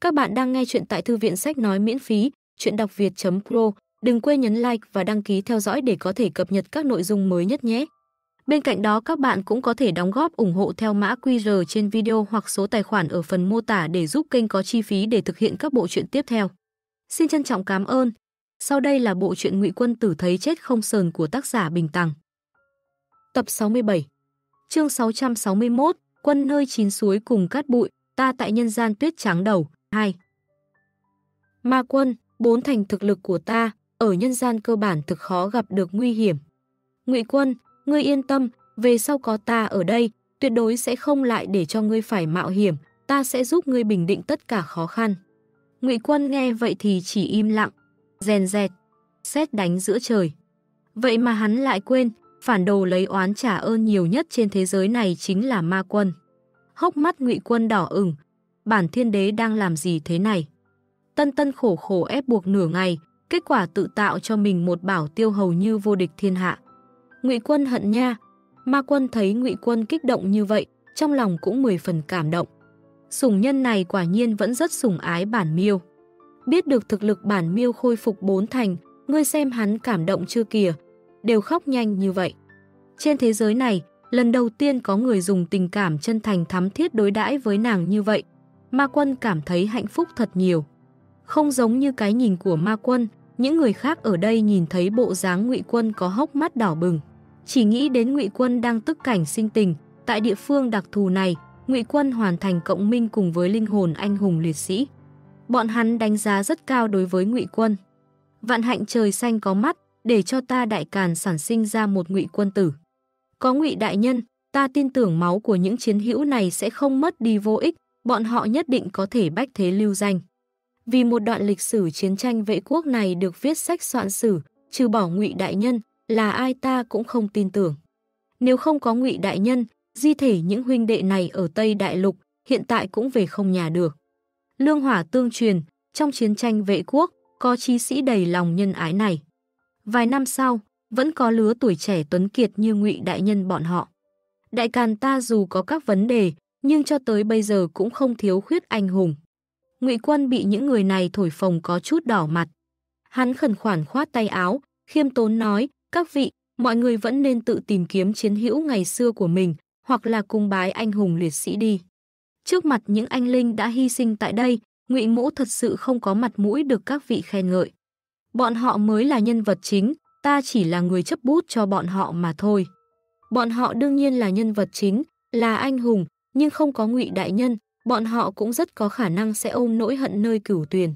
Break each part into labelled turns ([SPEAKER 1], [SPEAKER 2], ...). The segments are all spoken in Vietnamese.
[SPEAKER 1] Các bạn đang nghe chuyện tại thư viện sách nói miễn phí, chuyện đọc việt.pro. Đừng quên nhấn like và đăng ký theo dõi để có thể cập nhật các nội dung mới nhất nhé. Bên cạnh đó các bạn cũng có thể đóng góp ủng hộ theo mã QR trên video hoặc số tài khoản ở phần mô tả để giúp kênh có chi phí để thực hiện các bộ truyện tiếp theo. Xin trân trọng cảm ơn. Sau đây là bộ truyện Ngụy Quân Tử thấy chết không sờn của tác giả Bình Tằng. Tập 67. Chương 661, Quân nơi chín suối cùng cát bụi, ta tại nhân gian tuyết trắng đầu. 2. Ma quân, bốn thành thực lực của ta, ở nhân gian cơ bản thực khó gặp được nguy hiểm. Ngụy quân, ngươi yên tâm, về sau có ta ở đây, tuyệt đối sẽ không lại để cho ngươi phải mạo hiểm, ta sẽ giúp ngươi bình định tất cả khó khăn. Ngụy quân nghe vậy thì chỉ im lặng, rèn rẹt, xét đánh giữa trời. Vậy mà hắn lại quên, phản đồ lấy oán trả ơn nhiều nhất trên thế giới này chính là ma quân. Hốc mắt Ngụy quân đỏ ửng, bản thiên đế đang làm gì thế này? Tân tân khổ khổ ép buộc nửa ngày, kết quả tự tạo cho mình một bảo tiêu hầu như vô địch thiên hạ. Ngụy quân hận nha, ma quân thấy Ngụy quân kích động như vậy, trong lòng cũng mười phần cảm động. Sủng nhân này quả nhiên vẫn rất sủng ái bản miêu. Biết được thực lực bản miêu khôi phục bốn thành, ngươi xem hắn cảm động chưa kìa, đều khóc nhanh như vậy. Trên thế giới này, lần đầu tiên có người dùng tình cảm chân thành thắm thiết đối đãi với nàng như vậy, Ma Quân cảm thấy hạnh phúc thật nhiều. Không giống như cái nhìn của Ma Quân, những người khác ở đây nhìn thấy bộ dáng Ngụy Quân có hốc mắt đỏ bừng. Chỉ nghĩ đến Ngụy Quân đang tức cảnh sinh tình, tại địa phương đặc thù này, Ngụy Quân hoàn thành cộng minh cùng với linh hồn anh hùng liệt sĩ. Bọn hắn đánh giá rất cao đối với Ngụy Quân. Vạn hạnh trời xanh có mắt, để cho ta đại càn sản sinh ra một Ngụy Quân tử. Có Ngụy đại nhân, ta tin tưởng máu của những chiến hữu này sẽ không mất đi vô ích, bọn họ nhất định có thể bách thế lưu danh. Vì một đoạn lịch sử chiến tranh vệ quốc này được viết sách soạn sử, trừ bỏ ngụy đại nhân, là ai ta cũng không tin tưởng. Nếu không có ngụy đại nhân, di thể những huynh đệ này ở Tây Đại Lục hiện tại cũng về không nhà được. Lương hỏa tương truyền, trong chiến tranh vệ quốc, có chí sĩ đầy lòng nhân ái này. Vài năm sau, vẫn có lứa tuổi trẻ tuấn kiệt như ngụy đại nhân bọn họ. Đại càn ta dù có các vấn đề, nhưng cho tới bây giờ cũng không thiếu khuyết anh hùng. Ngụy Quân bị những người này thổi phồng có chút đỏ mặt. Hắn khẩn khoản khoát tay áo, khiêm tốn nói, các vị, mọi người vẫn nên tự tìm kiếm chiến hữu ngày xưa của mình, hoặc là cung bái anh hùng liệt sĩ đi. Trước mặt những anh linh đã hy sinh tại đây, Ngụy Mũ thật sự không có mặt mũi được các vị khen ngợi. Bọn họ mới là nhân vật chính, ta chỉ là người chấp bút cho bọn họ mà thôi. Bọn họ đương nhiên là nhân vật chính, là anh hùng, nhưng không có ngụy đại nhân, bọn họ cũng rất có khả năng sẽ ôm nỗi hận nơi cửu tuyền.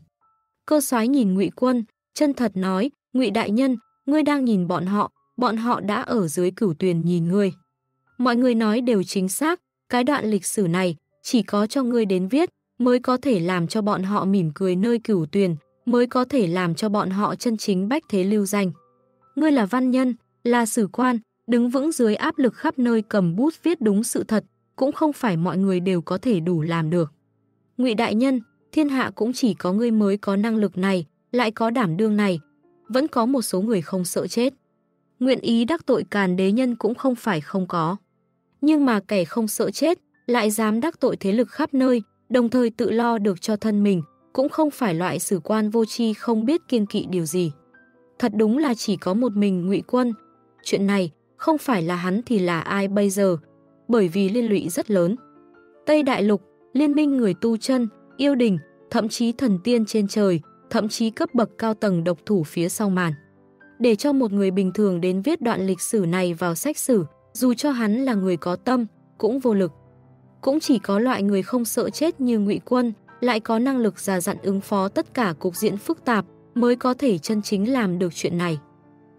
[SPEAKER 1] Cơ soái nhìn ngụy quân, chân thật nói, ngụy đại nhân, ngươi đang nhìn bọn họ, bọn họ đã ở dưới cửu tuyền nhìn ngươi. Mọi người nói đều chính xác, cái đoạn lịch sử này chỉ có cho ngươi đến viết mới có thể làm cho bọn họ mỉm cười nơi cửu tuyền, mới có thể làm cho bọn họ chân chính bách thế lưu danh. Ngươi là văn nhân, là sử quan, đứng vững dưới áp lực khắp nơi cầm bút viết đúng sự thật, cũng không phải mọi người đều có thể đủ làm được. Ngụy đại nhân, thiên hạ cũng chỉ có ngươi mới có năng lực này, lại có đảm đương này, vẫn có một số người không sợ chết. Nguyện ý đắc tội càn đế nhân cũng không phải không có. Nhưng mà kẻ không sợ chết, lại dám đắc tội thế lực khắp nơi, đồng thời tự lo được cho thân mình, cũng không phải loại sử quan vô tri không biết kiên kỵ điều gì. Thật đúng là chỉ có một mình ngụy quân. Chuyện này, không phải là hắn thì là ai bây giờ, bởi vì liên lụy rất lớn. Tây Đại Lục, liên minh người tu chân, yêu đình, thậm chí thần tiên trên trời, thậm chí cấp bậc cao tầng độc thủ phía sau màn. Để cho một người bình thường đến viết đoạn lịch sử này vào sách sử, dù cho hắn là người có tâm, cũng vô lực. Cũng chỉ có loại người không sợ chết như ngụy Quân, lại có năng lực già dặn ứng phó tất cả cục diện phức tạp, mới có thể chân chính làm được chuyện này.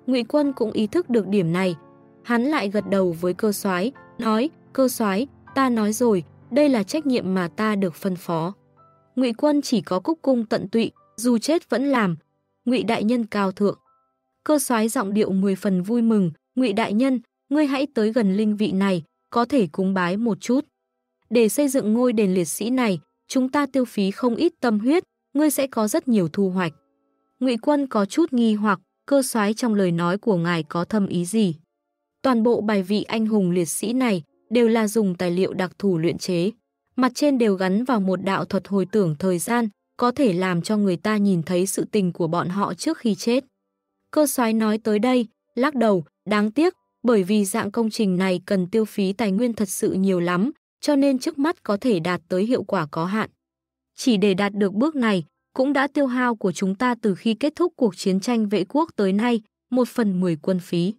[SPEAKER 1] Ngụy Quân cũng ý thức được điểm này, hắn lại gật đầu với cơ soái, nói, cơ soái ta nói rồi, đây là trách nhiệm mà ta được phân phó. Ngụy quân chỉ có cúc cung tận tụy, dù chết vẫn làm. Ngụy đại nhân cao thượng. Cơ soái giọng điệu 10 phần vui mừng, Ngụy đại nhân, ngươi hãy tới gần linh vị này, có thể cúng bái một chút. Để xây dựng ngôi đền liệt sĩ này, chúng ta tiêu phí không ít tâm huyết, ngươi sẽ có rất nhiều thu hoạch. Ngụy Quân có chút nghi hoặc, cơ soái trong lời nói của ngài có thâm ý gì? Toàn bộ bài vị anh hùng liệt sĩ này đều là dùng tài liệu đặc thù luyện chế. mặt trên đều gắn vào một đạo thuật hồi tưởng thời gian, có thể làm cho người ta nhìn thấy sự tình của bọn họ trước khi chết. Cơ soái nói tới đây, lắc đầu, đáng tiếc, bởi vì dạng công trình này cần tiêu phí tài nguyên thật sự nhiều lắm, cho nên trước mắt có thể đạt tới hiệu quả có hạn. Chỉ để đạt được bước này, cũng đã tiêu hao của chúng ta từ khi kết thúc cuộc chiến tranh vệ quốc tới nay, một phần 10 quân phí.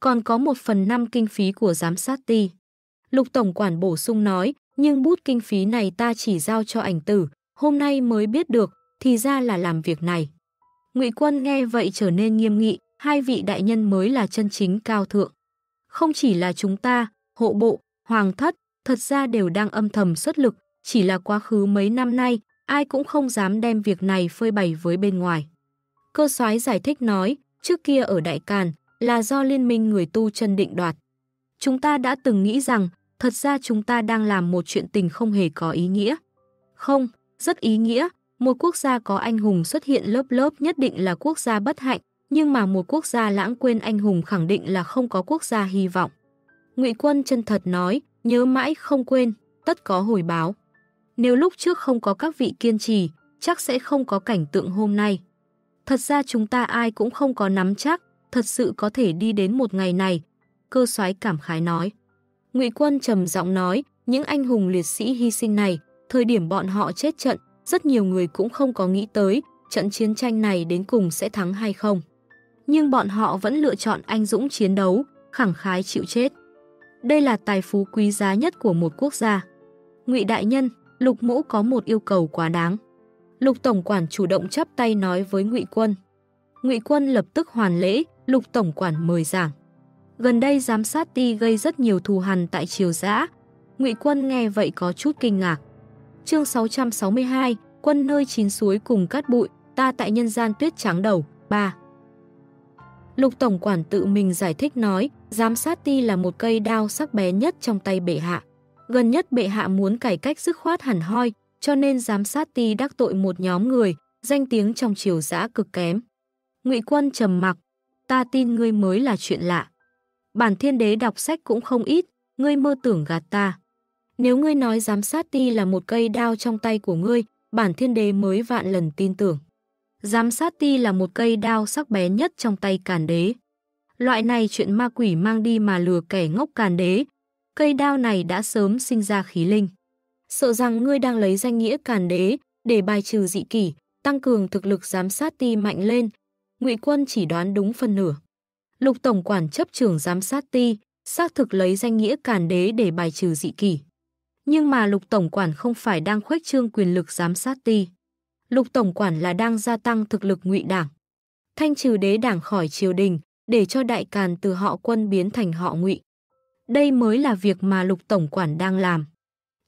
[SPEAKER 1] Còn có một phần năm kinh phí của giám sát ti. Lục Tổng Quản bổ sung nói, nhưng bút kinh phí này ta chỉ giao cho ảnh tử, hôm nay mới biết được, thì ra là làm việc này. Ngụy Quân nghe vậy trở nên nghiêm nghị, hai vị đại nhân mới là chân chính cao thượng. Không chỉ là chúng ta, hộ bộ, hoàng thất, thật ra đều đang âm thầm xuất lực, chỉ là quá khứ mấy năm nay, ai cũng không dám đem việc này phơi bày với bên ngoài. Cơ soái giải thích nói, trước kia ở Đại Càn, là do liên minh người tu chân định đoạt. Chúng ta đã từng nghĩ rằng, thật ra chúng ta đang làm một chuyện tình không hề có ý nghĩa. Không, rất ý nghĩa, một quốc gia có anh hùng xuất hiện lớp lớp nhất định là quốc gia bất hạnh, nhưng mà một quốc gia lãng quên anh hùng khẳng định là không có quốc gia hy vọng. Ngụy Quân chân thật nói, nhớ mãi không quên, tất có hồi báo. Nếu lúc trước không có các vị kiên trì, chắc sẽ không có cảnh tượng hôm nay. Thật ra chúng ta ai cũng không có nắm chắc, thật sự có thể đi đến một ngày này. Cơ soái cảm khái nói. Ngụy Quân trầm giọng nói, những anh hùng liệt sĩ hy sinh này, thời điểm bọn họ chết trận, rất nhiều người cũng không có nghĩ tới trận chiến tranh này đến cùng sẽ thắng hay không. Nhưng bọn họ vẫn lựa chọn anh dũng chiến đấu, khẳng khái chịu chết. Đây là tài phú quý giá nhất của một quốc gia. Ngụy đại nhân, Lục Mũ có một yêu cầu quá đáng. Lục tổng quản chủ động chắp tay nói với Ngụy Quân. Ngụy Quân lập tức hoàn lễ, Lục tổng quản mời giảng. Gần đây giám sát ti gây rất nhiều thù hằn tại triều giã. Ngụy Quân nghe vậy có chút kinh ngạc. Chương 662, quân nơi chín suối cùng cát bụi, ta tại nhân gian tuyết trắng đầu, 3. Lục Tổng Quản tự mình giải thích nói, giám sát ti là một cây đao sắc bé nhất trong tay bệ hạ. Gần nhất bệ hạ muốn cải cách dứt khoát hẳn hoi, cho nên giám sát ti đắc tội một nhóm người, danh tiếng trong triều giã cực kém. Ngụy Quân trầm mặc, ta tin ngươi mới là chuyện lạ. Bản thiên đế đọc sách cũng không ít, ngươi mơ tưởng gạt ta. Nếu ngươi nói giám sát ti là một cây đao trong tay của ngươi, bản thiên đế mới vạn lần tin tưởng. Giám sát ti là một cây đao sắc bén nhất trong tay càn đế. Loại này chuyện ma quỷ mang đi mà lừa kẻ ngốc càn đế. Cây đao này đã sớm sinh ra khí linh. Sợ rằng ngươi đang lấy danh nghĩa càn đế để bài trừ dị kỷ, tăng cường thực lực giám sát ti mạnh lên. Ngụy quân chỉ đoán đúng phân nửa. Lục tổng quản chấp trưởng giám sát ti, xác thực lấy danh nghĩa càn đế để bài trừ dị kỷ. Nhưng mà lục tổng quản không phải đang khuếch trương quyền lực giám sát ti. Lục tổng quản là đang gia tăng thực lực ngụy đảng. Thanh trừ đế đảng khỏi triều đình, để cho đại càn từ họ quân biến thành họ ngụy. Đây mới là việc mà lục tổng quản đang làm.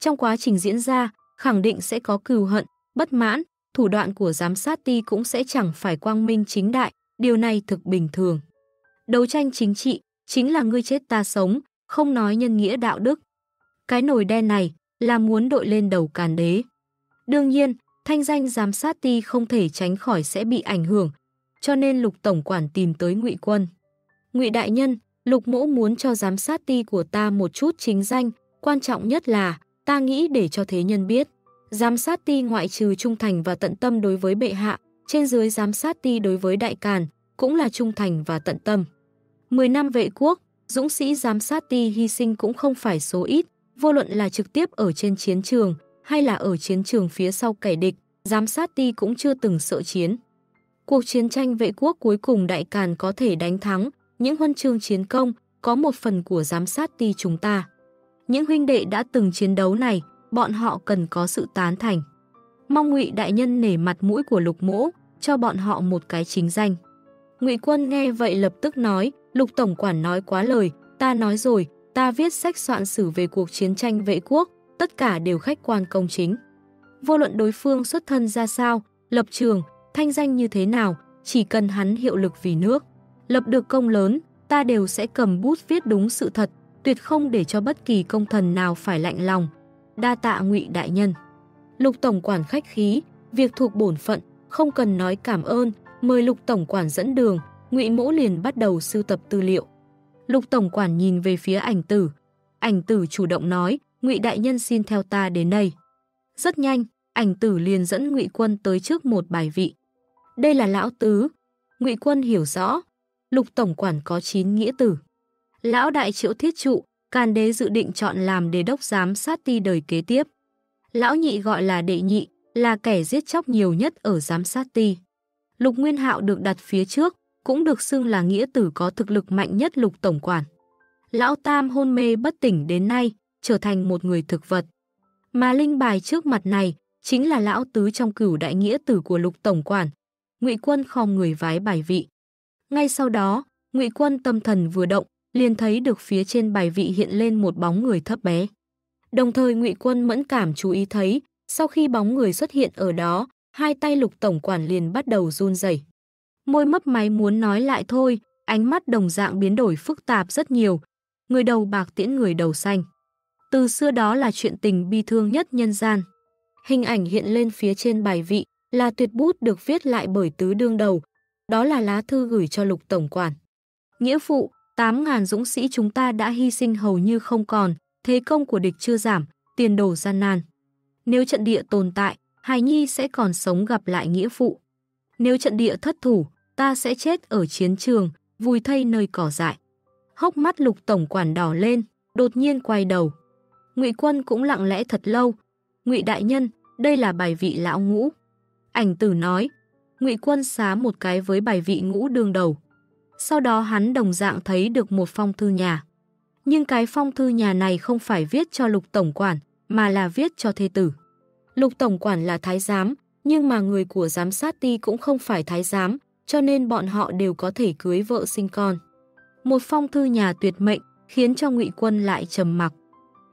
[SPEAKER 1] Trong quá trình diễn ra, khẳng định sẽ có cừu hận, bất mãn, thủ đoạn của giám sát ti cũng sẽ chẳng phải quang minh chính đại, điều này thực bình thường. Đấu tranh chính trị chính là ngươi chết ta sống, không nói nhân nghĩa đạo đức. Cái nồi đen này là muốn đội lên đầu càn đế. Đương nhiên, thanh danh giám sát ti không thể tránh khỏi sẽ bị ảnh hưởng, cho nên Lục tổng quản tìm tới Ngụy Quân. Ngụy đại nhân, Lục Mỗ muốn cho giám sát ti của ta một chút chính danh, quan trọng nhất là ta nghĩ để cho thế nhân biết, giám sát ti ngoại trừ trung thành và tận tâm đối với bệ hạ, trên dưới giám sát ti đối với đại càn cũng là trung thành và tận tâm. 10 năm vệ quốc, dũng sĩ giám sát ti hy sinh cũng không phải số ít, vô luận là trực tiếp ở trên chiến trường hay là ở chiến trường phía sau kẻ địch, giám sát ti cũng chưa từng sợ chiến. Cuộc chiến tranh vệ quốc cuối cùng Đại Càn có thể đánh thắng, những huân chương chiến công có một phần của giám sát ti chúng ta. Những huynh đệ đã từng chiến đấu này, bọn họ cần có sự tán thành. Mong Ngụy đại nhân nể mặt mũi của Lục Mỗ, cho bọn họ một cái chính danh. Ngụy Quân nghe vậy lập tức nói, Lục tổng quản nói quá lời, ta nói rồi, ta viết sách soạn sử về cuộc chiến tranh vệ quốc, tất cả đều khách quan công chính. Vô luận đối phương xuất thân ra sao, lập trường, thanh danh như thế nào, chỉ cần hắn hiệu lực vì nước. Lập được công lớn, ta đều sẽ cầm bút viết đúng sự thật, tuyệt không để cho bất kỳ công thần nào phải lạnh lòng. Đa tạ ngụy đại nhân. Lục tổng quản khách khí, việc thuộc bổn phận, không cần nói cảm ơn, mời lục tổng quản dẫn đường, ngụy mỗ liền bắt đầu sưu tập tư liệu. Lục tổng quản nhìn về phía ảnh tử. Ảnh tử chủ động nói, Ngụy đại nhân xin theo ta đến đây. Rất nhanh, ảnh tử liền dẫn Ngụy Quân tới trước một bài vị. Đây là lão tứ. Ngụy Quân hiểu rõ, Lục tổng quản có 9 nghĩa tử. Lão đại triệu thiết trụ, Càn đế dự định chọn làm đế đốc giám sát ti đời kế tiếp. Lão nhị gọi là đệ nhị, là kẻ giết chóc nhiều nhất ở giám sát ti. Lục Nguyên Hạo được đặt phía trước, cũng được xưng là nghĩa tử có thực lực mạnh nhất lục tổng quản. Lão Tam hôn mê bất tỉnh đến nay, trở thành một người thực vật. Mà linh bài trước mặt này chính là lão tứ trong cửu đại nghĩa tử của lục tổng quản. Ngụy Quân khom người vái bài vị. Ngay sau đó, Ngụy Quân tâm thần vừa động, liền thấy được phía trên bài vị hiện lên một bóng người thấp bé. Đồng thời Ngụy Quân mẫn cảm chú ý thấy, sau khi bóng người xuất hiện ở đó, hai tay Lục tổng quản liền bắt đầu run rẩy. Môi mấp máy muốn nói lại thôi, ánh mắt đồng dạng biến đổi phức tạp rất nhiều. Người đầu bạc tiễn người đầu xanh. Từ xưa đó là chuyện tình bi thương nhất nhân gian. Hình ảnh hiện lên phía trên bài vị là tuyệt bút được viết lại bởi tứ đương đầu. Đó là lá thư gửi cho lục tổng quản. Nghĩa phụ, 8.000 dũng sĩ chúng ta đã hy sinh hầu như không còn, thế công của địch chưa giảm, tiền đồ gian nan. Nếu trận địa tồn tại, Hải Nhi sẽ còn sống gặp lại nghĩa phụ. Nếu trận địa thất thủ, ta sẽ chết ở chiến trường, vùi thây nơi cỏ dại. Hốc mắt lục tổng quản đỏ lên, đột nhiên quay đầu. Ngụy Quân cũng lặng lẽ thật lâu. Ngụy đại nhân, đây là bài vị lão ngũ. Ảnh tử nói, Ngụy Quân xá một cái với bài vị ngũ đường đầu. Sau đó hắn đồng dạng thấy được một phong thư nhà. Nhưng cái phong thư nhà này không phải viết cho lục tổng quản, mà là viết cho thê tử. Lục tổng quản là thái giám, nhưng mà người của giám sát ti cũng không phải thái giám, cho nên bọn họ đều có thể cưới vợ sinh con. Một phong thư nhà tuyệt mệnh khiến cho ngụy Quân lại trầm mặc.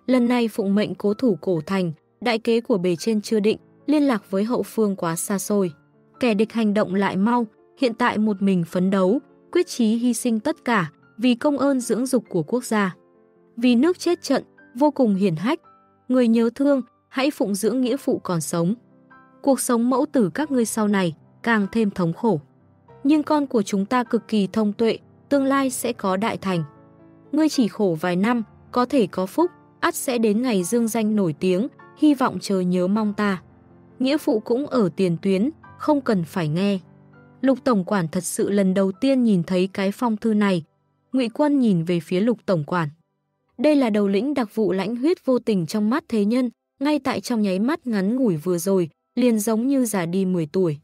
[SPEAKER 1] Lần này phụng mệnh cố thủ cổ thành, đại kế của bề trên chưa định, liên lạc với hậu phương quá xa xôi. Kẻ địch hành động lại mau, hiện tại một mình phấn đấu, quyết chí hy sinh tất cả vì công ơn dưỡng dục của quốc gia. Vì nước chết trận, vô cùng hiển hách. Người nhớ thương, hãy phụng dưỡng nghĩa phụ còn sống. Cuộc sống mẫu tử các ngươi sau này càng thêm thống khổ. Nhưng con của chúng ta cực kỳ thông tuệ, tương lai sẽ có đại thành. Ngươi chỉ khổ vài năm, có thể có phúc, ắt sẽ đến ngày dương danh nổi tiếng, hy vọng chờ nhớ mong ta. Nghĩa phụ cũng ở tiền tuyến, không cần phải nghe. Lục Tổng Quản thật sự lần đầu tiên nhìn thấy cái phong thư này. ngụy Quân nhìn về phía Lục Tổng Quản. Đây là đầu lĩnh đặc vụ lãnh huyết vô tình trong mắt thế nhân, ngay tại trong nháy mắt ngắn ngủi vừa rồi, liền giống như già đi 10 tuổi.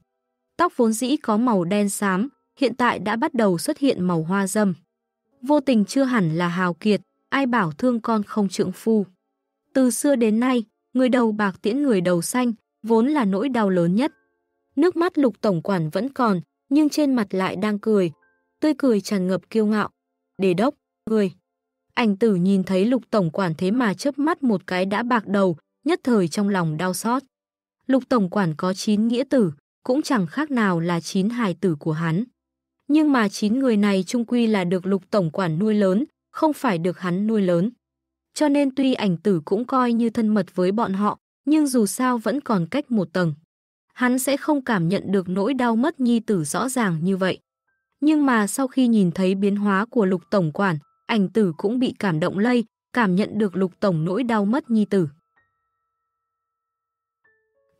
[SPEAKER 1] Tóc vốn dĩ có màu đen xám, hiện tại đã bắt đầu xuất hiện màu hoa dâm. Vô tình chưa hẳn là hào kiệt, ai bảo thương con không trượng phu. Từ xưa đến nay, người đầu bạc tiễn người đầu xanh, vốn là nỗi đau lớn nhất. Nước mắt lục tổng quản vẫn còn, nhưng trên mặt lại đang cười. Tươi cười tràn ngập kiêu ngạo. Đề đốc, cười. Ảnh tử nhìn thấy lục tổng quản thế mà chớp mắt một cái đã bạc đầu, nhất thời trong lòng đau xót. Lục tổng quản có 9 nghĩa tử, cũng chẳng khác nào là 9 hài tử của hắn. Nhưng mà 9 người này trung quy là được lục tổng quản nuôi lớn, không phải được hắn nuôi lớn. Cho nên tuy ảnh tử cũng coi như thân mật với bọn họ, nhưng dù sao vẫn còn cách một tầng hắn sẽ không cảm nhận được nỗi đau mất nhi tử rõ ràng như vậy. Nhưng mà sau khi nhìn thấy biến hóa của lục tổng quản, ảnh tử cũng bị cảm động lây, cảm nhận được lục tổng nỗi đau mất nhi tử.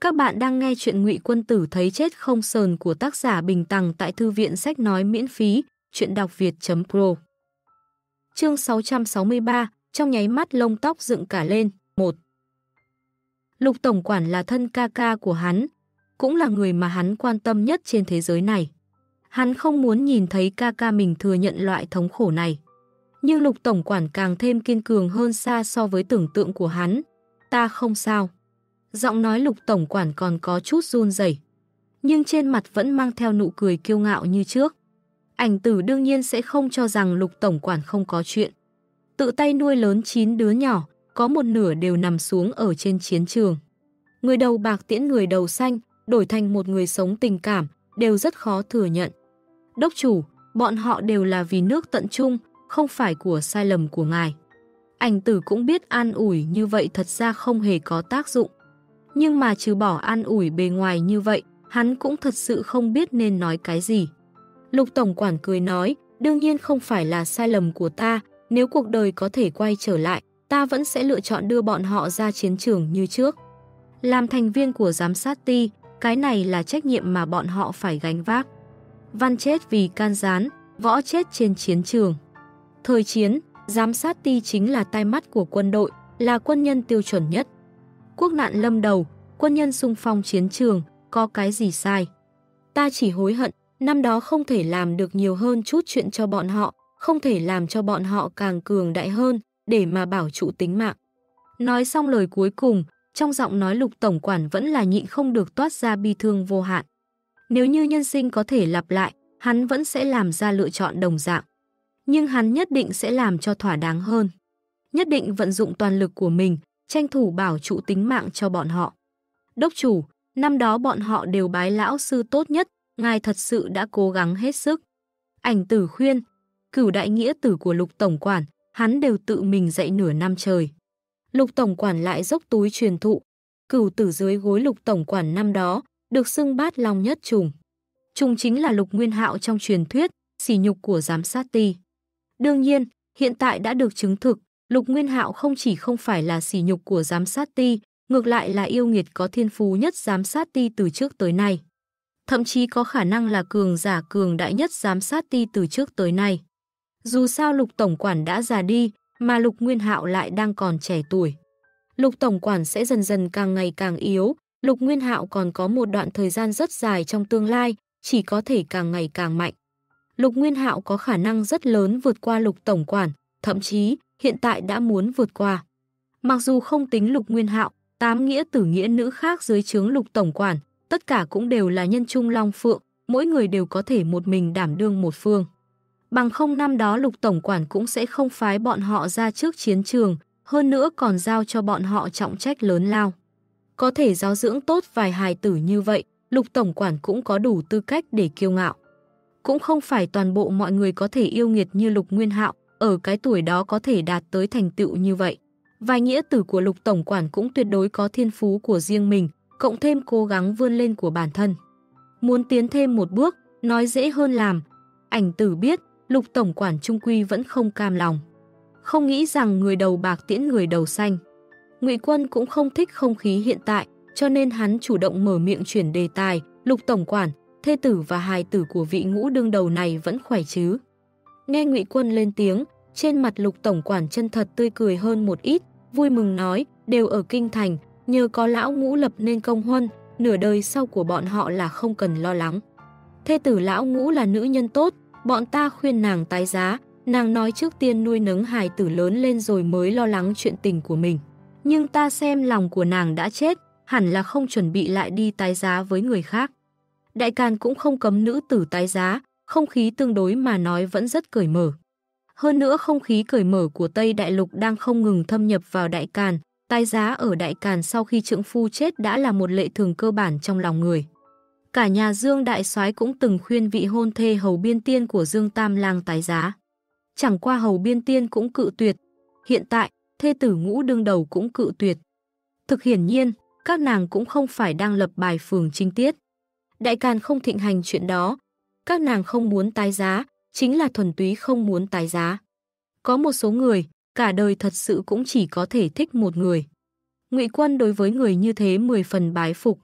[SPEAKER 1] Các bạn đang nghe chuyện Ngụy Quân Tử thấy chết không sờn của tác giả Bình Tằng tại thư viện sách nói miễn phí, chuyện đọc việt.pro. Chương 663, trong nháy mắt lông tóc dựng cả lên, 1. Lục Tổng Quản là thân ca ca của hắn, cũng là người mà hắn quan tâm nhất trên thế giới này. Hắn không muốn nhìn thấy ca ca mình thừa nhận loại thống khổ này. Nhưng lục tổng quản càng thêm kiên cường hơn xa so với tưởng tượng của hắn. Ta không sao. Giọng nói lục tổng quản còn có chút run rẩy Nhưng trên mặt vẫn mang theo nụ cười kiêu ngạo như trước. Ảnh tử đương nhiên sẽ không cho rằng lục tổng quản không có chuyện. Tự tay nuôi lớn 9 đứa nhỏ, có một nửa đều nằm xuống ở trên chiến trường. Người đầu bạc tiễn người đầu xanh, đổi thành một người sống tình cảm, đều rất khó thừa nhận. Đốc chủ, bọn họ đều là vì nước tận trung, không phải của sai lầm của ngài. Ảnh tử cũng biết an ủi như vậy thật ra không hề có tác dụng. Nhưng mà trừ bỏ an ủi bề ngoài như vậy, hắn cũng thật sự không biết nên nói cái gì. Lục Tổng Quản cười nói, đương nhiên không phải là sai lầm của ta, nếu cuộc đời có thể quay trở lại, ta vẫn sẽ lựa chọn đưa bọn họ ra chiến trường như trước. Làm thành viên của giám sát ti, cái này là trách nhiệm mà bọn họ phải gánh vác. Văn chết vì can gián, võ chết trên chiến trường. Thời chiến, giám sát ti chính là tai mắt của quân đội, là quân nhân tiêu chuẩn nhất. Quốc nạn lâm đầu, quân nhân sung phong chiến trường, có cái gì sai? Ta chỉ hối hận, năm đó không thể làm được nhiều hơn chút chuyện cho bọn họ, không thể làm cho bọn họ càng cường đại hơn, để mà bảo trụ tính mạng. Nói xong lời cuối cùng, trong giọng nói lục tổng quản vẫn là nhịn không được toát ra bi thương vô hạn. Nếu như nhân sinh có thể lặp lại, hắn vẫn sẽ làm ra lựa chọn đồng dạng. Nhưng hắn nhất định sẽ làm cho thỏa đáng hơn. Nhất định vận dụng toàn lực của mình, tranh thủ bảo trụ tính mạng cho bọn họ. Đốc chủ, năm đó bọn họ đều bái lão sư tốt nhất, ngài thật sự đã cố gắng hết sức. Ảnh tử khuyên, cửu đại nghĩa tử của lục tổng quản, hắn đều tự mình dạy nửa năm trời. Lục tổng quản lại dốc túi truyền thụ, cửu tử dưới gối lục tổng quản năm đó, được xưng bát long nhất trùng. Trùng chính là lục nguyên hạo trong truyền thuyết, sỉ nhục của giám sát ti. Đương nhiên, hiện tại đã được chứng thực, lục nguyên hạo không chỉ không phải là sỉ nhục của giám sát ti, ngược lại là yêu nghiệt có thiên phú nhất giám sát ti từ trước tới nay. Thậm chí có khả năng là cường giả cường đại nhất giám sát ti từ trước tới nay. Dù sao lục tổng quản đã già đi, mà lục nguyên hạo lại đang còn trẻ tuổi. Lục tổng quản sẽ dần dần càng ngày càng yếu, lục nguyên hạo còn có một đoạn thời gian rất dài trong tương lai, chỉ có thể càng ngày càng mạnh. Lục Nguyên Hạo có khả năng rất lớn vượt qua Lục Tổng Quản, thậm chí hiện tại đã muốn vượt qua. Mặc dù không tính Lục Nguyên Hạo, tám nghĩa tử nghĩa nữ khác dưới trướng Lục Tổng Quản, tất cả cũng đều là nhân trung long phượng, mỗi người đều có thể một mình đảm đương một phương. Bằng không năm đó Lục Tổng Quản cũng sẽ không phái bọn họ ra trước chiến trường, hơn nữa còn giao cho bọn họ trọng trách lớn lao. Có thể giáo dưỡng tốt vài hài tử như vậy, Lục Tổng Quản cũng có đủ tư cách để kiêu ngạo. Cũng không phải toàn bộ mọi người có thể yêu nghiệt như Lục Nguyên Hạo, ở cái tuổi đó có thể đạt tới thành tựu như vậy. Vài nghĩa tử của Lục Tổng Quản cũng tuyệt đối có thiên phú của riêng mình, cộng thêm cố gắng vươn lên của bản thân. Muốn tiến thêm một bước, nói dễ hơn làm. Ảnh tử biết, Lục Tổng Quản Trung Quy vẫn không cam lòng. Không nghĩ rằng người đầu bạc tiễn người đầu xanh. Ngụy Quân cũng không thích không khí hiện tại, cho nên hắn chủ động mở miệng chuyển đề tài, Lục Tổng Quản, thê tử và hài tử của vị ngũ đương đầu này vẫn khỏe chứ. Nghe Ngụy Quân lên tiếng, trên mặt Lục Tổng Quản chân thật tươi cười hơn một ít, vui mừng nói, đều ở Kinh Thành, nhờ có lão ngũ lập nên công huân, nửa đời sau của bọn họ là không cần lo lắng. Thê tử lão ngũ là nữ nhân tốt, bọn ta khuyên nàng tái giá, nàng nói trước tiên nuôi nấng hài tử lớn lên rồi mới lo lắng chuyện tình của mình. Nhưng ta xem lòng của nàng đã chết, hẳn là không chuẩn bị lại đi tái giá với người khác. Đại Càn cũng không cấm nữ tử tái giá, không khí tương đối mà nói vẫn rất cởi mở. Hơn nữa không khí cởi mở của Tây Đại Lục đang không ngừng thâm nhập vào Đại Càn, tái giá ở Đại Càn sau khi trượng phu chết đã là một lệ thường cơ bản trong lòng người. Cả nhà Dương Đại soái cũng từng khuyên vị hôn thê Hầu Biên Tiên của Dương Tam Lang tái giá. Chẳng qua Hầu Biên Tiên cũng cự tuyệt. Hiện tại, thê tử ngũ đương đầu cũng cự tuyệt. Thực hiển nhiên, các nàng cũng không phải đang lập bài phường trinh tiết. Đại Càn không thịnh hành chuyện đó. Các nàng không muốn tái giá, chính là thuần túy không muốn tái giá. Có một số người, cả đời thật sự cũng chỉ có thể thích một người. Ngụy Quân đối với người như thế 10 phần bái phục.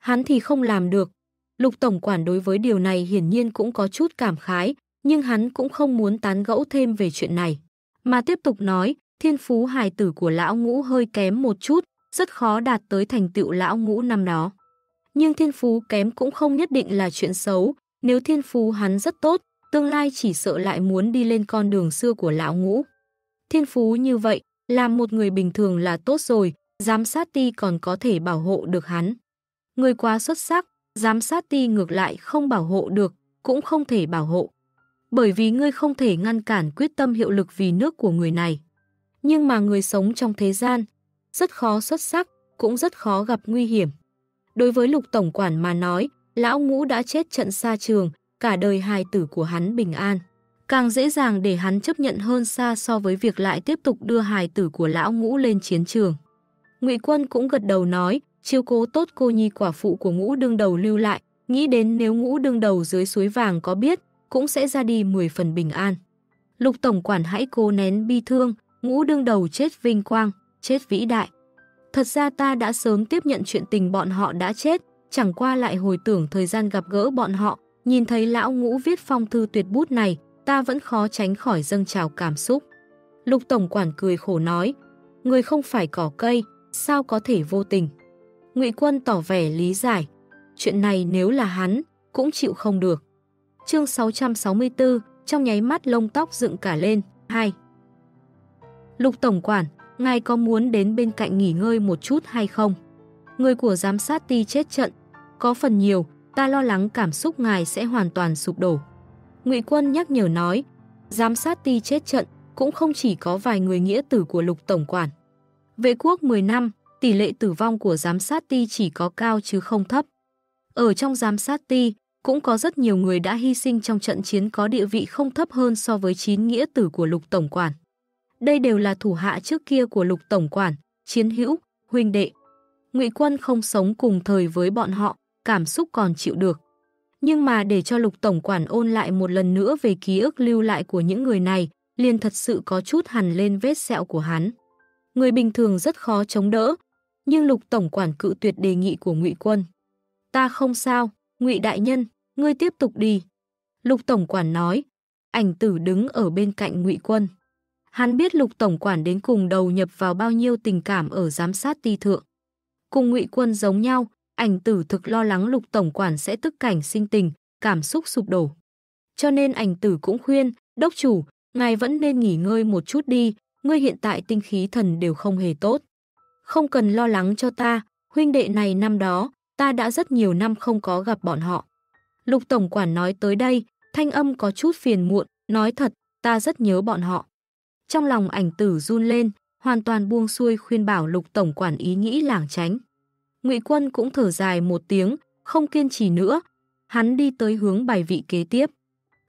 [SPEAKER 1] Hắn thì không làm được. Lục Tổng Quản đối với điều này hiển nhiên cũng có chút cảm khái, nhưng hắn cũng không muốn tán gẫu thêm về chuyện này. Mà tiếp tục nói, thiên phú hài tử của lão ngũ hơi kém một chút, rất khó đạt tới thành tựu lão ngũ năm đó. Nhưng thiên phú kém cũng không nhất định là chuyện xấu, nếu thiên phú hắn rất tốt, tương lai chỉ sợ lại muốn đi lên con đường xưa của lão ngũ. Thiên phú như vậy, làm một người bình thường là tốt rồi, giám sát ti còn có thể bảo hộ được hắn. Người quá xuất sắc, giám sát ti ngược lại không bảo hộ được, cũng không thể bảo hộ. Bởi vì ngươi không thể ngăn cản quyết tâm hiệu lực vì nước của người này. Nhưng mà người sống trong thế gian, rất khó xuất sắc, cũng rất khó gặp nguy hiểm. Đối với lục tổng quản mà nói, lão ngũ đã chết trận xa trường, cả đời hài tử của hắn bình an. Càng dễ dàng để hắn chấp nhận hơn xa so với việc lại tiếp tục đưa hài tử của lão ngũ lên chiến trường. ngụy Quân cũng gật đầu nói, chiêu cố tốt cô nhi quả phụ của ngũ đương đầu lưu lại, nghĩ đến nếu ngũ đương đầu dưới suối vàng có biết, cũng sẽ ra đi 10 phần bình an. Lục tổng quản hãy cố nén bi thương, ngũ đương đầu chết vinh quang, chết vĩ đại. Thật ra ta đã sớm tiếp nhận chuyện tình bọn họ đã chết, chẳng qua lại hồi tưởng thời gian gặp gỡ bọn họ, nhìn thấy lão ngũ viết phong thư tuyệt bút này, ta vẫn khó tránh khỏi dâng trào cảm xúc. Lục Tổng Quản cười khổ nói, người không phải cỏ cây, sao có thể vô tình. ngụy Quân tỏ vẻ lý giải, chuyện này nếu là hắn, cũng chịu không được. Chương 664, trong nháy mắt lông tóc dựng cả lên, 2. Lục Tổng Quản, ngài có muốn đến bên cạnh nghỉ ngơi một chút hay không? Người của giám sát ti chết trận, có phần nhiều, ta lo lắng cảm xúc ngài sẽ hoàn toàn sụp đổ. Ngụy Quân nhắc nhở nói, giám sát ti chết trận cũng không chỉ có vài người nghĩa tử của Lục Tổng Quản. Vệ quốc 10 năm, tỷ lệ tử vong của giám sát ti chỉ có cao chứ không thấp. Ở trong giám sát ti, cũng có rất nhiều người đã hy sinh trong trận chiến có địa vị không thấp hơn so với chín nghĩa tử của Lục Tổng Quản. Đây đều là thủ hạ trước kia của Lục Tổng Quản, chiến hữu, huynh đệ. Ngụy Quân không sống cùng thời với bọn họ, cảm xúc còn chịu được. Nhưng mà để cho Lục Tổng Quản ôn lại một lần nữa về ký ức lưu lại của những người này, liền thật sự có chút hằn lên vết sẹo của hắn. Người bình thường rất khó chống đỡ, nhưng Lục Tổng Quản cự tuyệt đề nghị của Ngụy Quân. Ta không sao, Ngụy Đại Nhân, ngươi tiếp tục đi. Lục Tổng Quản nói, ảnh tử đứng ở bên cạnh Ngụy Quân. Hắn biết Lục Tổng Quản đến cùng đầu nhập vào bao nhiêu tình cảm ở giám sát ti thượng. Cùng Ngụy Quân giống nhau, ảnh tử thực lo lắng Lục Tổng Quản sẽ tức cảnh sinh tình, cảm xúc sụp đổ. Cho nên ảnh tử cũng khuyên, đốc chủ, ngài vẫn nên nghỉ ngơi một chút đi, ngươi hiện tại tinh khí thần đều không hề tốt. Không cần lo lắng cho ta, huynh đệ này năm đó, ta đã rất nhiều năm không có gặp bọn họ. Lục Tổng Quản nói tới đây, thanh âm có chút phiền muộn, nói thật, ta rất nhớ bọn họ. Trong lòng ảnh tử run lên, hoàn toàn buông xuôi khuyên bảo Lục Tổng Quản ý nghĩ lảng tránh. Ngụy Quân cũng thở dài một tiếng, không kiên trì nữa, hắn đi tới hướng bài vị kế tiếp.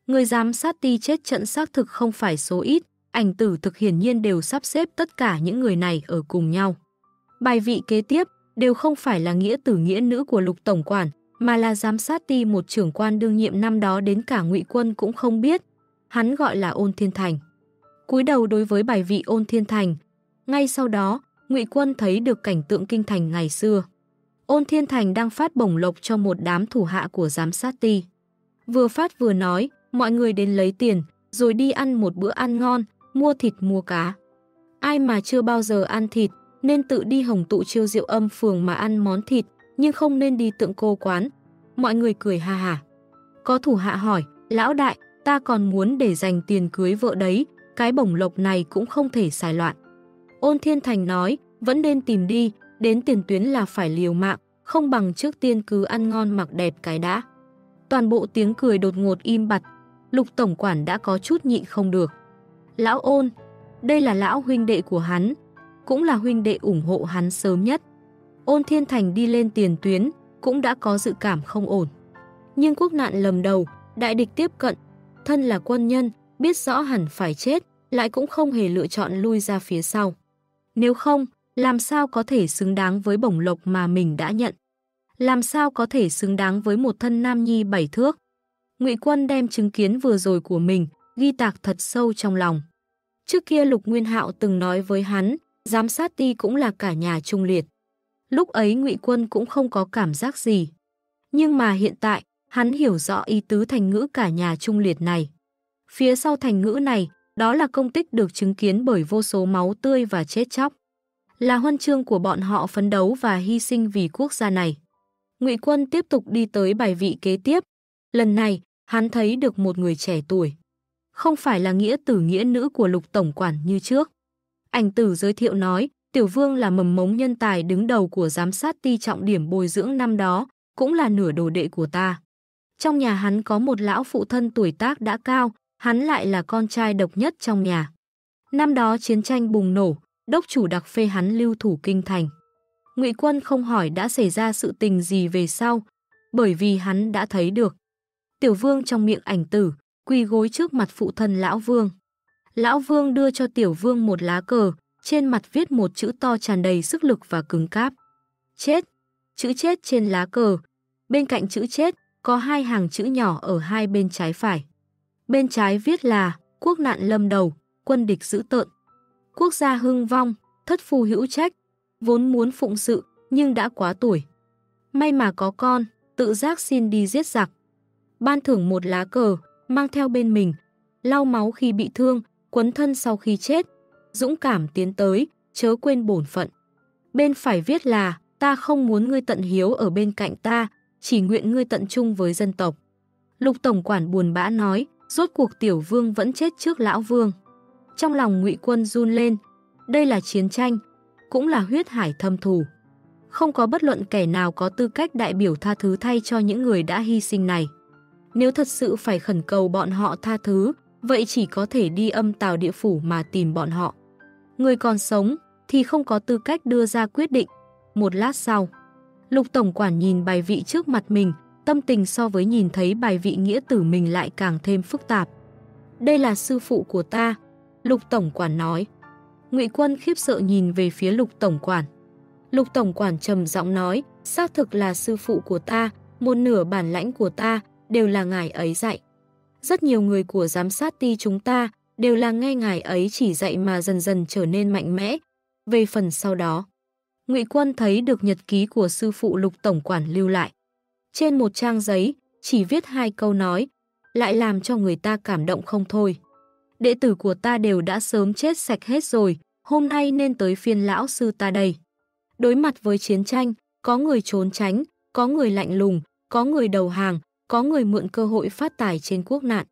[SPEAKER 1] Người giám sát ti chết trận xác thực không phải số ít, ảnh tử thực hiển nhiên đều sắp xếp tất cả những người này ở cùng nhau. Bài vị kế tiếp đều không phải là nghĩa tử nghĩa nữ của lục tổng quản, mà là giám sát ti một trưởng quan đương nhiệm năm đó đến cả ngụy quân cũng không biết. Hắn gọi là ôn thiên thành. cúi đầu đối với bài vị ôn thiên thành. Ngay sau đó, ngụy quân thấy được cảnh tượng kinh thành ngày xưa. Ôn thiên thành đang phát bổng lộc cho một đám thủ hạ của giám sát ti. Vừa phát vừa nói, mọi người đến lấy tiền, rồi đi ăn một bữa ăn ngon, mua thịt mua cá. Ai mà chưa bao giờ ăn thịt, nên tự đi hồng tụ chiêu rượu âm phường mà ăn món thịt, nhưng không nên đi tượng cô quán. Mọi người cười ha hả. Có thủ hạ hỏi, lão đại, ta còn muốn để dành tiền cưới vợ đấy, cái bổng lộc này cũng không thể xài loạn. Ôn Thiên Thành nói, vẫn nên tìm đi, đến tiền tuyến là phải liều mạng, không bằng trước tiên cứ ăn ngon mặc đẹp cái đã. Toàn bộ tiếng cười đột ngột im bặt, lục tổng quản đã có chút nhịn không được. Lão ôn, đây là lão huynh đệ của hắn, cũng là huynh đệ ủng hộ hắn sớm nhất. Ôn Thiên Thành đi lên tiền tuyến, cũng đã có dự cảm không ổn. Nhưng quốc nạn lầm đầu, đại địch tiếp cận, thân là quân nhân, biết rõ hẳn phải chết, lại cũng không hề lựa chọn lui ra phía sau. Nếu không, làm sao có thể xứng đáng với bổng lộc mà mình đã nhận? Làm sao có thể xứng đáng với một thân nam nhi bảy thước? Ngụy Quân đem chứng kiến vừa rồi của mình, ghi tạc thật sâu trong lòng. Trước kia Lục Nguyên Hạo từng nói với hắn, giám sát ti cũng là cả nhà trung liệt. Lúc ấy Ngụy Quân cũng không có cảm giác gì. Nhưng mà hiện tại, hắn hiểu rõ ý tứ thành ngữ cả nhà trung liệt này. Phía sau thành ngữ này, đó là công tích được chứng kiến bởi vô số máu tươi và chết chóc. Là huân chương của bọn họ phấn đấu và hy sinh vì quốc gia này. Ngụy Quân tiếp tục đi tới bài vị kế tiếp. Lần này, hắn thấy được một người trẻ tuổi. Không phải là nghĩa tử nghĩa nữ của lục tổng quản như trước. Ảnh tử giới thiệu nói, Tiểu Vương là mầm mống nhân tài đứng đầu của giám sát ti trọng điểm bồi dưỡng năm đó, cũng là nửa đồ đệ của ta. Trong nhà hắn có một lão phụ thân tuổi tác đã cao, hắn lại là con trai độc nhất trong nhà. Năm đó chiến tranh bùng nổ, đốc chủ đặc phê hắn lưu thủ kinh thành. Ngụy Quân không hỏi đã xảy ra sự tình gì về sau, bởi vì hắn đã thấy được. Tiểu Vương trong miệng ảnh tử, quỳ gối trước mặt phụ thân Lão Vương. Lão Vương đưa cho Tiểu Vương một lá cờ, trên mặt viết một chữ to tràn đầy sức lực và cứng cáp. Chết, chữ chết trên lá cờ. Bên cạnh chữ chết có hai hàng chữ nhỏ ở hai bên trái phải. Bên trái viết là quốc nạn lâm đầu, quân địch giữ tợn. quốc gia hưng vong, thất phu hữu trách, vốn muốn phụng sự nhưng đã quá tuổi. May mà có con, tự giác xin đi giết giặc. Ban thưởng một lá cờ, mang theo bên mình, lau máu khi bị thương, quấn thân sau khi chết, dũng cảm tiến tới, chớ quên bổn phận. Bên phải viết là, ta không muốn ngươi tận hiếu ở bên cạnh ta, chỉ nguyện ngươi tận trung với dân tộc. Lục Tổng Quản buồn bã nói, rốt cuộc tiểu vương vẫn chết trước lão vương. Trong lòng ngụy quân run lên, đây là chiến tranh, cũng là huyết hải thâm thù. Không có bất luận kẻ nào có tư cách đại biểu tha thứ thay cho những người đã hy sinh này. Nếu thật sự phải khẩn cầu bọn họ tha thứ, vậy chỉ có thể đi âm tào địa phủ mà tìm bọn họ. Người còn sống thì không có tư cách đưa ra quyết định. Một lát sau, Lục Tổng Quản nhìn bài vị trước mặt mình, tâm tình so với nhìn thấy bài vị nghĩa tử mình lại càng thêm phức tạp. Đây là sư phụ của ta, Lục Tổng Quản nói. Ngụy Quân khiếp sợ nhìn về phía Lục Tổng Quản. Lục Tổng Quản trầm giọng nói, xác thực là sư phụ của ta, một nửa bản lãnh của ta, đều là ngài ấy dạy. Rất nhiều người của giám sát ti chúng ta đều là nghe ngài ấy chỉ dạy mà dần dần trở nên mạnh mẽ. Về phần sau đó, Ngụy Quân thấy được nhật ký của sư phụ Lục Tổng Quản lưu lại. Trên một trang giấy, chỉ viết hai câu nói, lại làm cho người ta cảm động không thôi. Đệ tử của ta đều đã sớm chết sạch hết rồi, hôm nay nên tới phiên lão sư ta đây. Đối mặt với chiến tranh, có người trốn tránh, có người lạnh lùng, có người đầu hàng, có người mượn cơ hội phát tài trên quốc nạn.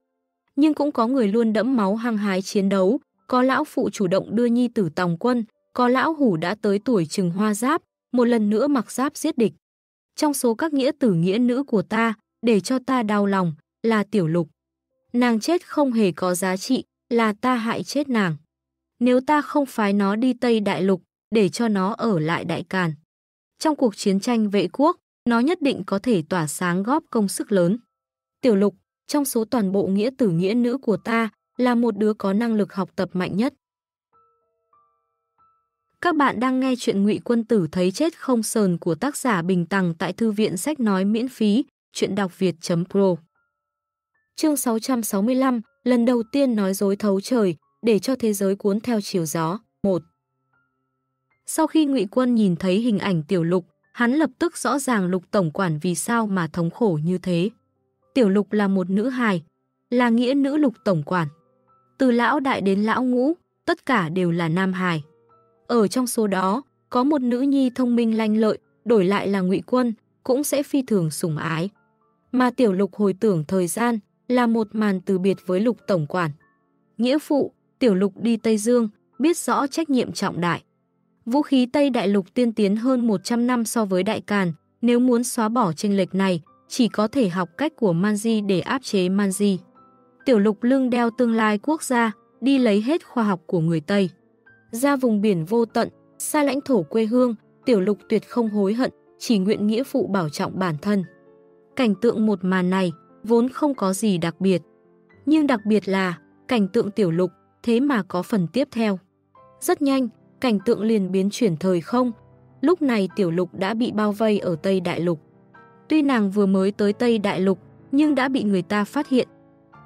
[SPEAKER 1] Nhưng cũng có người luôn đẫm máu hăng hái chiến đấu, có lão phụ chủ động đưa nhi tử tòng quân, có lão hủ đã tới tuổi trừng hoa giáp, một lần nữa mặc giáp giết địch. Trong số các nghĩa tử nghĩa nữ của ta, để cho ta đau lòng, là tiểu lục. Nàng chết không hề có giá trị, là ta hại chết nàng. Nếu ta không phái nó đi Tây Đại Lục, để cho nó ở lại Đại Càn. Trong cuộc chiến tranh vệ quốc, nó nhất định có thể tỏa sáng góp công sức lớn. Tiểu lục, trong số toàn bộ nghĩa tử nghĩa nữ của ta, là một đứa có năng lực học tập mạnh nhất. Các bạn đang nghe chuyện Ngụy Quân Tử thấy chết không sờn của tác giả Bình Tằng tại thư viện sách nói miễn phí, chuyện đọc việt.pro. Chương 665, lần đầu tiên nói dối thấu trời, để cho thế giới cuốn theo chiều gió. 1. Sau khi Ngụy Quân nhìn thấy hình ảnh Tiểu Lục, hắn lập tức rõ ràng Lục tổng quản vì sao mà thống khổ như thế. Tiểu Lục là một nữ hài, là nghĩa nữ Lục tổng quản. Từ lão đại đến lão ngũ, tất cả đều là nam hài. Ở trong số đó, có một nữ nhi thông minh lanh lợi, đổi lại là Ngụy Quân, cũng sẽ phi thường sủng ái. Mà Tiểu Lục hồi tưởng thời gian là một màn từ biệt với Lục tổng quản. Nghĩa phụ, Tiểu Lục đi Tây Dương, biết rõ trách nhiệm trọng đại. Vũ khí Tây Đại Lục tiên tiến hơn 100 năm so với Đại Càn, nếu muốn xóa bỏ chênh lệch này, chỉ có thể học cách của Manji để áp chế Manji. Tiểu Lục lưng đeo tương lai quốc gia, đi lấy hết khoa học của người Tây. Ra vùng biển vô tận, xa lãnh thổ quê hương, Tiểu Lục tuyệt không hối hận, chỉ nguyện nghĩa phụ bảo trọng bản thân. Cảnh tượng một màn này vốn không có gì đặc biệt, nhưng đặc biệt là cảnh tượng Tiểu Lục thế mà có phần tiếp theo. Rất nhanh, cảnh tượng liền biến chuyển thời không. Lúc này Tiểu Lục đã bị bao vây ở Tây Đại Lục. Tuy nàng vừa mới tới Tây Đại Lục, nhưng đã bị người ta phát hiện.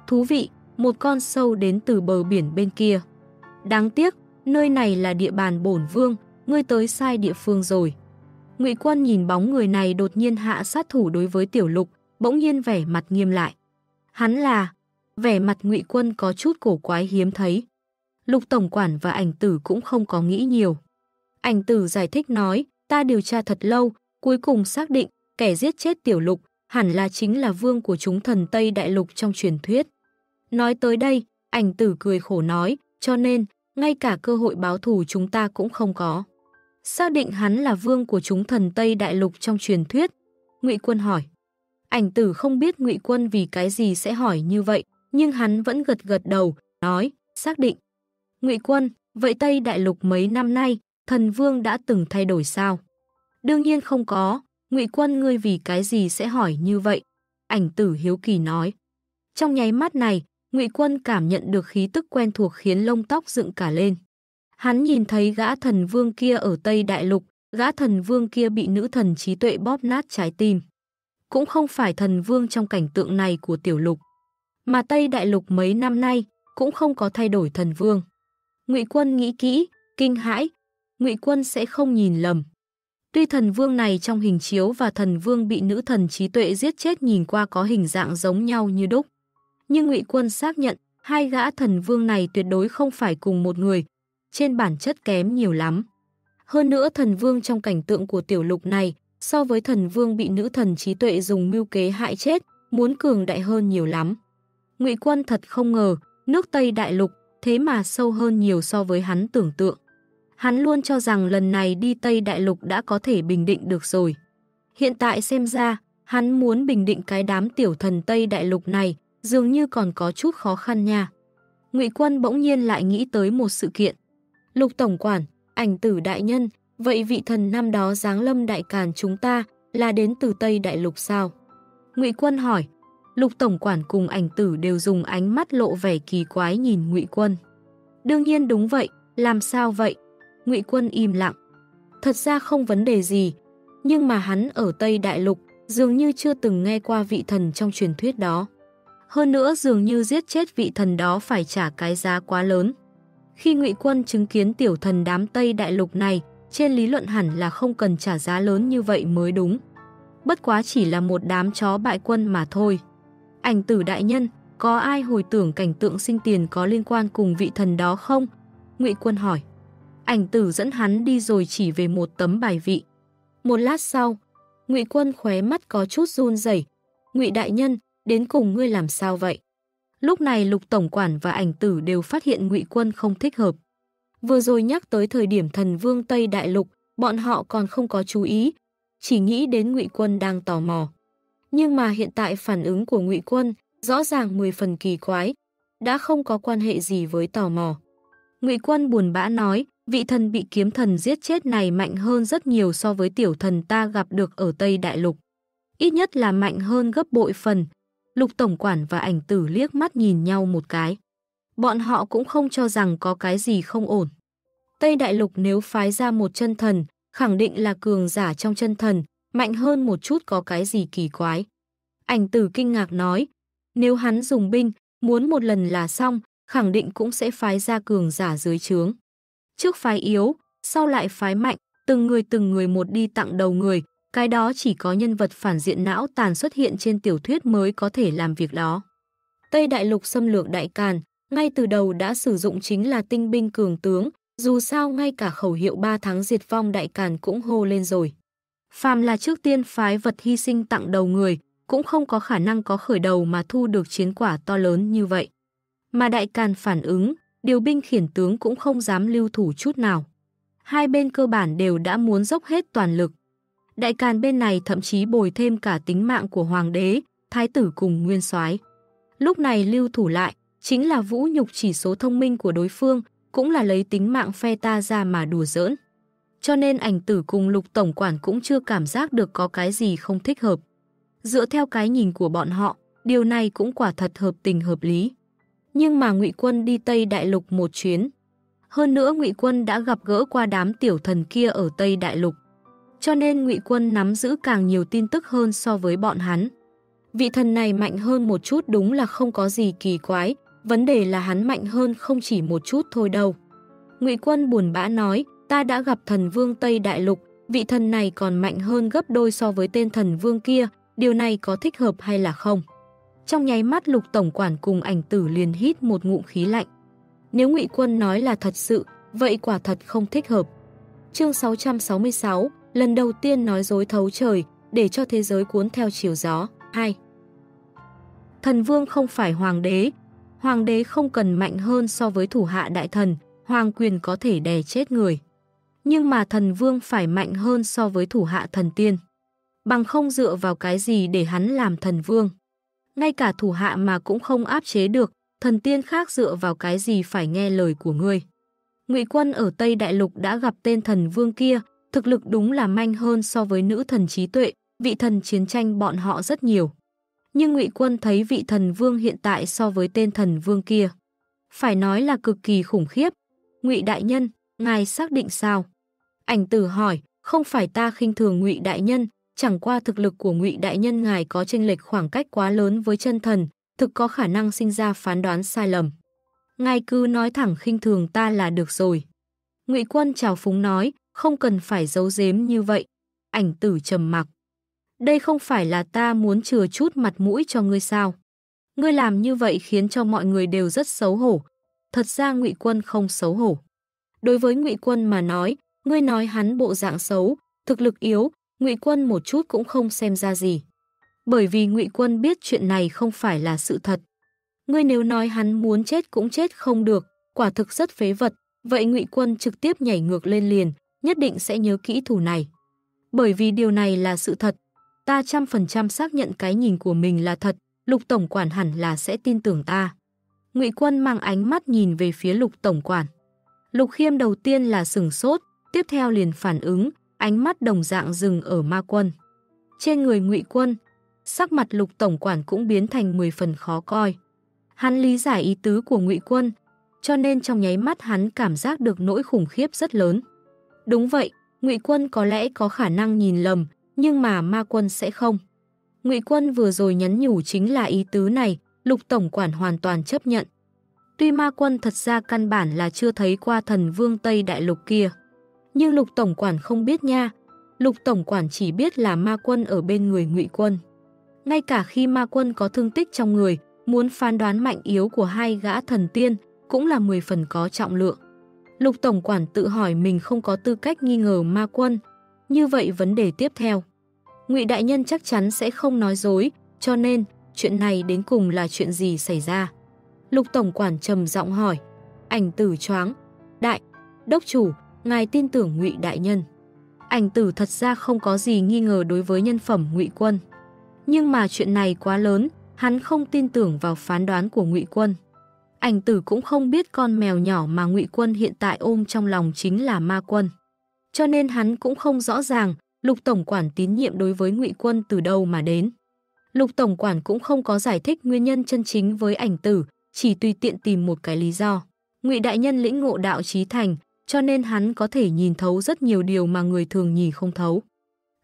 [SPEAKER 1] Thú vị, một con sâu đến từ bờ biển bên kia. Đáng tiếc, nơi này là địa bàn bổn vương, ngươi tới sai địa phương rồi. Ngụy Quân nhìn bóng người này đột nhiên hạ sát thủ đối với Tiểu Lục, bỗng nhiên vẻ mặt nghiêm lại. Hắn là, vẻ mặt Ngụy Quân có chút cổ quái hiếm thấy. Lục Tổng Quản và ảnh tử cũng không có nghĩ nhiều. Ảnh tử giải thích nói, ta điều tra thật lâu, cuối cùng xác định kẻ giết chết Tiểu Lục hẳn là chính là vương của chúng thần Tây Đại Lục trong truyền thuyết. Nói tới đây, ảnh tử cười khổ nói, cho nên, ngay cả cơ hội báo thù chúng ta cũng không có. Xác định hắn là vương của chúng thần Tây Đại Lục trong truyền thuyết. Ngụy Quân hỏi. Ảnh tử không biết Ngụy Quân vì cái gì sẽ hỏi như vậy, nhưng hắn vẫn gật gật đầu, nói, xác định. Ngụy Quân, vậy Tây Đại Lục mấy năm nay, thần vương đã từng thay đổi sao? Đương nhiên không có, Ngụy Quân ngươi vì cái gì sẽ hỏi như vậy? Ảnh tử hiếu kỳ nói. Trong nháy mắt này, Ngụy Quân cảm nhận được khí tức quen thuộc khiến lông tóc dựng cả lên. Hắn nhìn thấy gã thần vương kia ở Tây Đại Lục, gã thần vương kia bị nữ thần trí tuệ bóp nát trái tim. Cũng không phải thần vương trong cảnh tượng này của tiểu lục, mà Tây Đại Lục mấy năm nay cũng không có thay đổi thần vương. Ngụy Quân nghĩ kỹ, kinh hãi, Ngụy Quân sẽ không nhìn lầm. Tuy thần vương này trong hình chiếu và thần vương bị nữ thần trí tuệ giết chết nhìn qua có hình dạng giống nhau như đúc. Nhưng Ngụy Quân xác nhận, hai gã thần vương này tuyệt đối không phải cùng một người, trên bản chất kém nhiều lắm. Hơn nữa thần vương trong cảnh tượng của tiểu lục này, so với thần vương bị nữ thần trí tuệ dùng mưu kế hại chết, muốn cường đại hơn nhiều lắm. Ngụy Quân thật không ngờ, nước Tây Đại Lục thế mà sâu hơn nhiều so với hắn tưởng tượng. Hắn luôn cho rằng lần này đi Tây Đại Lục đã có thể bình định được rồi. Hiện tại xem ra, hắn muốn bình định cái đám tiểu thần Tây Đại Lục này, dường như còn có chút khó khăn nha. Ngụy Quân bỗng nhiên lại nghĩ tới một sự kiện. Lục Tổng Quản, ảnh tử đại nhân, vậy vị thần năm đó giáng lâm đại càn chúng ta là đến từ Tây Đại Lục sao? Ngụy Quân hỏi. Lục Tổng Quản cùng ảnh tử đều dùng ánh mắt lộ vẻ kỳ quái nhìn Ngụy Quân. Đương nhiên đúng vậy, làm sao vậy? Ngụy Quân im lặng. Thật ra không vấn đề gì, nhưng mà hắn ở Tây Đại Lục dường như chưa từng nghe qua vị thần trong truyền thuyết đó. Hơn nữa dường như giết chết vị thần đó phải trả cái giá quá lớn. Khi Ngụy Quân chứng kiến tiểu thần đám Tây Đại Lục này, trên lý luận hẳn là không cần trả giá lớn như vậy mới đúng. Bất quá chỉ là một đám chó bại quân mà thôi. Ảnh tử đại nhân, có ai hồi tưởng cảnh tượng sinh tiền có liên quan cùng vị thần đó không? Ngụy Quân hỏi. Ảnh tử dẫn hắn đi rồi chỉ về một tấm bài vị. Một lát sau, Ngụy Quân khóe mắt có chút run rẩy. Ngụy đại nhân, đến cùng ngươi làm sao vậy? Lúc này Lục tổng quản và ảnh tử đều phát hiện Ngụy Quân không thích hợp. Vừa rồi nhắc tới thời điểm thần vương Tây Đại Lục, bọn họ còn không có chú ý, chỉ nghĩ đến Ngụy Quân đang tò mò. Nhưng mà hiện tại phản ứng của Ngụy Quân rõ ràng 10 phần kỳ quái, đã không có quan hệ gì với tò mò. Ngụy Quân buồn bã nói, vị thần bị kiếm thần giết chết này mạnh hơn rất nhiều so với tiểu thần ta gặp được ở Tây Đại Lục. Ít nhất là mạnh hơn gấp bội phần. Lục Tổng Quản và ảnh tử liếc mắt nhìn nhau một cái. Bọn họ cũng không cho rằng có cái gì không ổn. Tây Đại Lục nếu phái ra một chân thần, khẳng định là cường giả trong chân thần, mạnh hơn một chút có cái gì kỳ quái. Ảnh tử kinh ngạc nói, nếu hắn dùng binh, muốn một lần là xong, khẳng định cũng sẽ phái ra cường giả dưới trướng. Trước phái yếu, sau lại phái mạnh, từng người từng người một đi tặng đầu người, cái đó chỉ có nhân vật phản diện não tàn xuất hiện trên tiểu thuyết mới có thể làm việc đó. Tây Đại Lục xâm lược Đại Càn, ngay từ đầu đã sử dụng chính là tinh binh cường tướng, dù sao ngay cả khẩu hiệu 3 tháng diệt vong Đại Càn cũng hô lên rồi. Phàm là trước tiên phái vật hy sinh tặng đầu người, cũng không có khả năng có khởi đầu mà thu được chiến quả to lớn như vậy. Mà Đại Càn phản ứng, điều binh khiển tướng cũng không dám lưu thủ chút nào. Hai bên cơ bản đều đã muốn dốc hết toàn lực. Đại Càn bên này thậm chí bồi thêm cả tính mạng của hoàng đế, thái tử cùng nguyên soái. Lúc này lưu thủ lại, chính là vũ nhục chỉ số thông minh của đối phương, cũng là lấy tính mạng phe ta ra mà đùa giỡn. Cho nên ảnh tử cùng lục tổng quản cũng chưa cảm giác được có cái gì không thích hợp. Dựa theo cái nhìn của bọn họ, điều này cũng quả thật hợp tình hợp lý. Nhưng mà ngụy Quân đi Tây Đại Lục một chuyến. Hơn nữa ngụy Quân đã gặp gỡ qua đám tiểu thần kia ở Tây Đại Lục. Cho nên ngụy Quân nắm giữ càng nhiều tin tức hơn so với bọn hắn. Vị thần này mạnh hơn một chút đúng là không có gì kỳ quái, vấn đề là hắn mạnh hơn không chỉ một chút thôi đâu. Ngụy Quân buồn bã nói, ta đã gặp thần vương Tây Đại Lục, vị thần này còn mạnh hơn gấp đôi so với tên thần vương kia, điều này có thích hợp hay là không? Trong nháy mắt lục tổng quản cùng ảnh tử liền hít một ngụm khí lạnh. Nếu ngụy Quân nói là thật sự, vậy quả thật không thích hợp. Chương 666, lần đầu tiên nói dối thấu trời, để cho thế giới cuốn theo chiều gió. 2. Thần vương không phải hoàng đế. Hoàng đế không cần mạnh hơn so với thủ hạ đại thần, hoàng quyền có thể đè chết người. Nhưng mà thần vương phải mạnh hơn so với thủ hạ thần tiên. Bằng không dựa vào cái gì để hắn làm thần vương. Ngay cả thủ hạ mà cũng không áp chế được, thần tiên khác dựa vào cái gì phải nghe lời của ngươi. Ngụy quân ở Tây Đại Lục đã gặp tên thần vương kia, thực lực đúng là manh hơn so với nữ thần trí tuệ, vị thần chiến tranh bọn họ rất nhiều. Nhưng Ngụy quân thấy vị thần vương hiện tại so với tên thần vương kia. Phải nói là cực kỳ khủng khiếp. Ngụy đại nhân, ngài xác định sao? Ảnh tử hỏi, không phải ta khinh thường Ngụy đại nhân, chẳng qua thực lực của Ngụy đại nhân ngài có chênh lệch khoảng cách quá lớn với chân thần, thực có khả năng sinh ra phán đoán sai lầm. ngài cứ nói thẳng khinh thường ta là được rồi. Ngụy Quân chào phúng nói, không cần phải giấu giếm như vậy. Ảnh tử trầm mặc. Đây không phải là ta muốn chừa chút mặt mũi cho ngươi sao? Ngươi làm như vậy khiến cho mọi người đều rất xấu hổ. Thật ra Ngụy Quân không xấu hổ. Đối với Ngụy Quân mà nói, ngươi nói hắn bộ dạng xấu, thực lực yếu, Ngụy Quân một chút cũng không xem ra gì. Bởi vì Ngụy Quân biết chuyện này không phải là sự thật. Ngươi nếu nói hắn muốn chết cũng chết không được, quả thực rất phế vật, vậy Ngụy Quân trực tiếp nhảy ngược lên liền, nhất định sẽ nhớ kỹ thủ này. Bởi vì điều này là sự thật, ta trăm phần trăm xác nhận cái nhìn của mình là thật, Lục Tổng Quản hẳn là sẽ tin tưởng ta. Ngụy Quân mang ánh mắt nhìn về phía Lục Tổng Quản. Lục Khiêm đầu tiên là sừng sốt, tiếp theo liền phản ứng, ánh mắt đồng dạng dừng ở ma quân. Trên người ngụy Quân, sắc mặt Lục Tổng Quản cũng biến thành 10 phần khó coi. Hắn lý giải ý tứ của ngụy Quân, cho nên trong nháy mắt hắn cảm giác được nỗi khủng khiếp rất lớn. Đúng vậy, ngụy Quân có lẽ có khả năng nhìn lầm, nhưng mà ma quân sẽ không. Ngụy Quân vừa rồi nhắn nhủ chính là ý tứ này, Lục Tổng Quản hoàn toàn chấp nhận. Tuy ma quân thật ra căn bản là chưa thấy qua thần vương Tây Đại Lục kia. Nhưng Lục Tổng Quản không biết nha. Lục Tổng Quản chỉ biết là ma quân ở bên người ngụy quân. Ngay cả khi ma quân có thương tích trong người, muốn phán đoán mạnh yếu của hai gã thần tiên cũng là 10 phần có trọng lượng. Lục Tổng Quản tự hỏi mình không có tư cách nghi ngờ ma quân. Như vậy vấn đề tiếp theo. ngụy Đại Nhân chắc chắn sẽ không nói dối, cho nên chuyện này đến cùng là chuyện gì xảy ra. Lục Tổng Quản trầm giọng hỏi. Ảnh tử choáng. Đại, đốc chủ, ngài tin tưởng ngụy Đại Nhân. Ảnh tử thật ra không có gì nghi ngờ đối với nhân phẩm ngụy Quân. Nhưng mà chuyện này quá lớn, hắn không tin tưởng vào phán đoán của ngụy Quân. Ảnh tử cũng không biết con mèo nhỏ mà ngụy Quân hiện tại ôm trong lòng chính là ma quân. Cho nên hắn cũng không rõ ràng Lục Tổng Quản tín nhiệm đối với ngụy Quân từ đâu mà đến. Lục Tổng Quản cũng không có giải thích nguyên nhân chân chính với ảnh tử, chỉ tùy tiện tìm một cái lý do. Ngụy Đại Nhân lĩnh ngộ đạo trí thành, cho nên hắn có thể nhìn thấu rất nhiều điều mà người thường nhìn không thấu.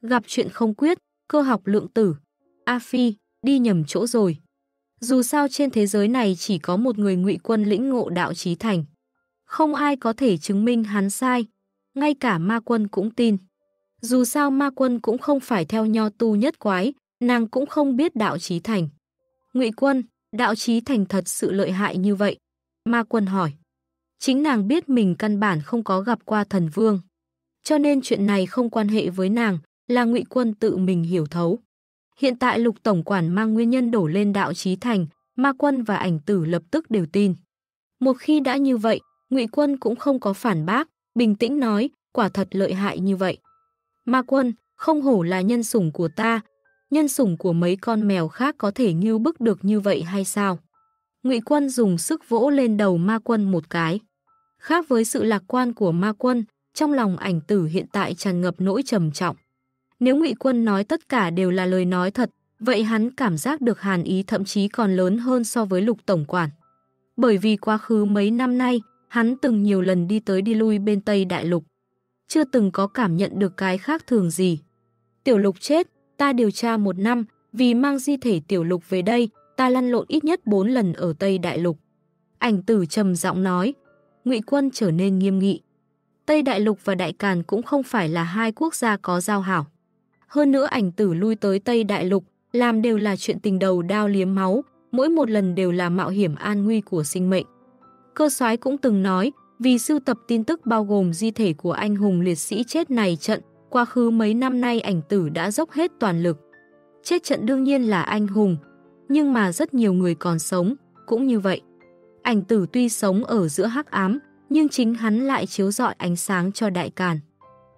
[SPEAKER 1] Gặp chuyện không quyết, cơ học lượng tử. A Phi, đi nhầm chỗ rồi. Dù sao trên thế giới này chỉ có một người ngụy quân lĩnh ngộ đạo trí thành. Không ai có thể chứng minh hắn sai, ngay cả ma quân cũng tin. Dù sao ma quân cũng không phải theo nho tu nhất quái, nàng cũng không biết đạo trí thành. Ngụy quân, đạo trí thành thật sự lợi hại như vậy. Ma quân hỏi. Chính nàng biết mình căn bản không có gặp qua thần vương. Cho nên chuyện này không quan hệ với nàng, là ngụy quân tự mình hiểu thấu. Hiện tại lục tổng quản mang nguyên nhân đổ lên đạo trí thành, ma quân và ảnh tử lập tức đều tin. Một khi đã như vậy, ngụy quân cũng không có phản bác, bình tĩnh nói, quả thật lợi hại như vậy. Ma quân, không hổ là nhân sủng của ta, nhân sủng của mấy con mèo khác có thể như bức được như vậy hay sao? Ngụy quân dùng sức vỗ lên đầu ma quân một cái. Khác với sự lạc quan của ma quân, trong lòng ảnh tử hiện tại tràn ngập nỗi trầm trọng. Nếu ngụy Quân nói tất cả đều là lời nói thật, vậy hắn cảm giác được hàn ý thậm chí còn lớn hơn so với lục tổng quản. Bởi vì quá khứ mấy năm nay, hắn từng nhiều lần đi tới đi lui bên Tây Đại Lục. Chưa từng có cảm nhận được cái khác thường gì. Tiểu lục chết, ta điều tra một năm, vì mang di thể tiểu lục về đây, ta lăn lộn ít nhất 4 lần ở Tây Đại Lục. Ảnh tử trầm giọng nói, ngụy Quân trở nên nghiêm nghị. Tây Đại Lục và Đại Càn cũng không phải là hai quốc gia có giao hảo. Hơn nữa ảnh tử lui tới Tây Đại Lục, làm đều là chuyện tình đầu đao liếm máu, mỗi một lần đều là mạo hiểm an nguy của sinh mệnh. Cơ soái cũng từng nói, vì sưu tập tin tức bao gồm di thể của anh hùng liệt sĩ chết này trận, quá khứ mấy năm nay ảnh tử đã dốc hết toàn lực. Chết trận đương nhiên là anh hùng, nhưng mà rất nhiều người còn sống, cũng như vậy. Ảnh tử tuy sống ở giữa hắc ám, nhưng chính hắn lại chiếu rọi ánh sáng cho đại càn.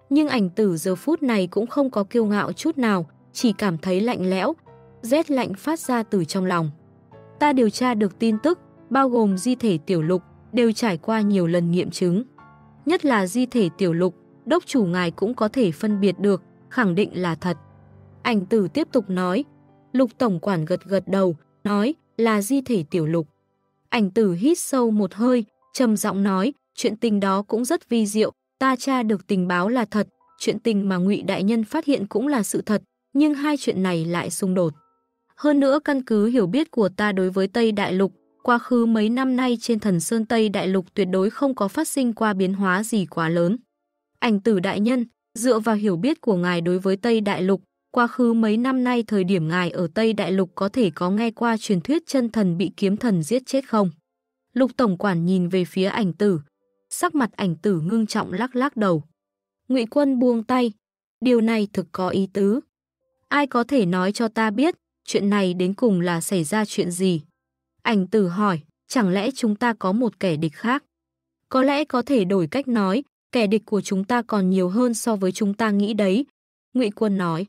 [SPEAKER 1] Nhưng ảnh tử giờ phút này cũng không có kiêu ngạo chút nào, chỉ cảm thấy lạnh lẽo, rét lạnh phát ra từ trong lòng. Ta điều tra được tin tức, bao gồm di thể tiểu lục, đều trải qua nhiều lần nghiệm chứng. Nhất là di thể tiểu lục, đốc chủ ngài cũng có thể phân biệt được, khẳng định là thật. Ảnh tử tiếp tục nói, lục tổng quản gật gật đầu, nói là di thể tiểu lục. Ảnh tử hít sâu một hơi, trầm giọng nói, chuyện tình đó cũng rất vi diệu, ta tra được tình báo là thật, chuyện tình mà ngụy Đại Nhân phát hiện cũng là sự thật, nhưng hai chuyện này lại xung đột. Hơn nữa căn cứ hiểu biết của ta đối với Tây Đại Lục, quá khứ mấy năm nay trên thần Sơn Tây Đại Lục tuyệt đối không có phát sinh qua biến hóa gì quá lớn. Ảnh tử đại nhân, dựa vào hiểu biết của ngài đối với Tây Đại Lục, quá khứ mấy năm nay thời điểm ngài ở Tây Đại Lục có thể có nghe qua truyền thuyết chân thần bị kiếm thần giết chết không? Lục Tổng Quản nhìn về phía ảnh tử, sắc mặt ảnh tử ngưng trọng lắc lắc đầu. ngụy Quân buông tay, điều này thực có ý tứ. Ai có thể nói cho ta biết, chuyện này đến cùng là xảy ra chuyện gì? Ảnh tử hỏi, chẳng lẽ chúng ta có một kẻ địch khác? Có lẽ có thể đổi cách nói, kẻ địch của chúng ta còn nhiều hơn so với chúng ta nghĩ đấy. Ngụy Quân nói.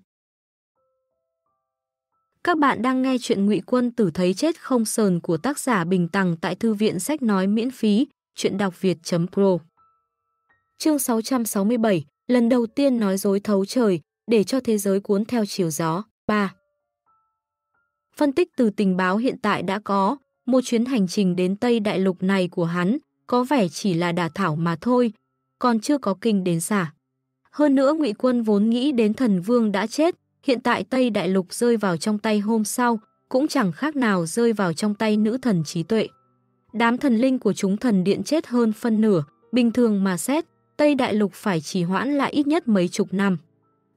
[SPEAKER 1] Các bạn đang nghe chuyện Ngụy Quân tử thấy chết không sờn của tác giả Bình Tằng tại thư viện sách nói miễn phí, chuyện đọc việt.pro. Chương 667, lần đầu tiên nói dối thấu trời, để cho thế giới cuốn theo chiều gió. 3. Phân tích từ tình báo hiện tại đã có, một chuyến hành trình đến Tây Đại Lục này của hắn có vẻ chỉ là đả thảo mà thôi, còn chưa có kinh đến xả. Hơn nữa ngụy Quân vốn nghĩ đến thần vương đã chết, hiện tại Tây Đại Lục rơi vào trong tay hôm sau, cũng chẳng khác nào rơi vào trong tay nữ thần trí tuệ. Đám thần linh của chúng thần điện chết hơn phân nửa, bình thường mà xét, Tây Đại Lục phải trì hoãn lại ít nhất mấy chục năm.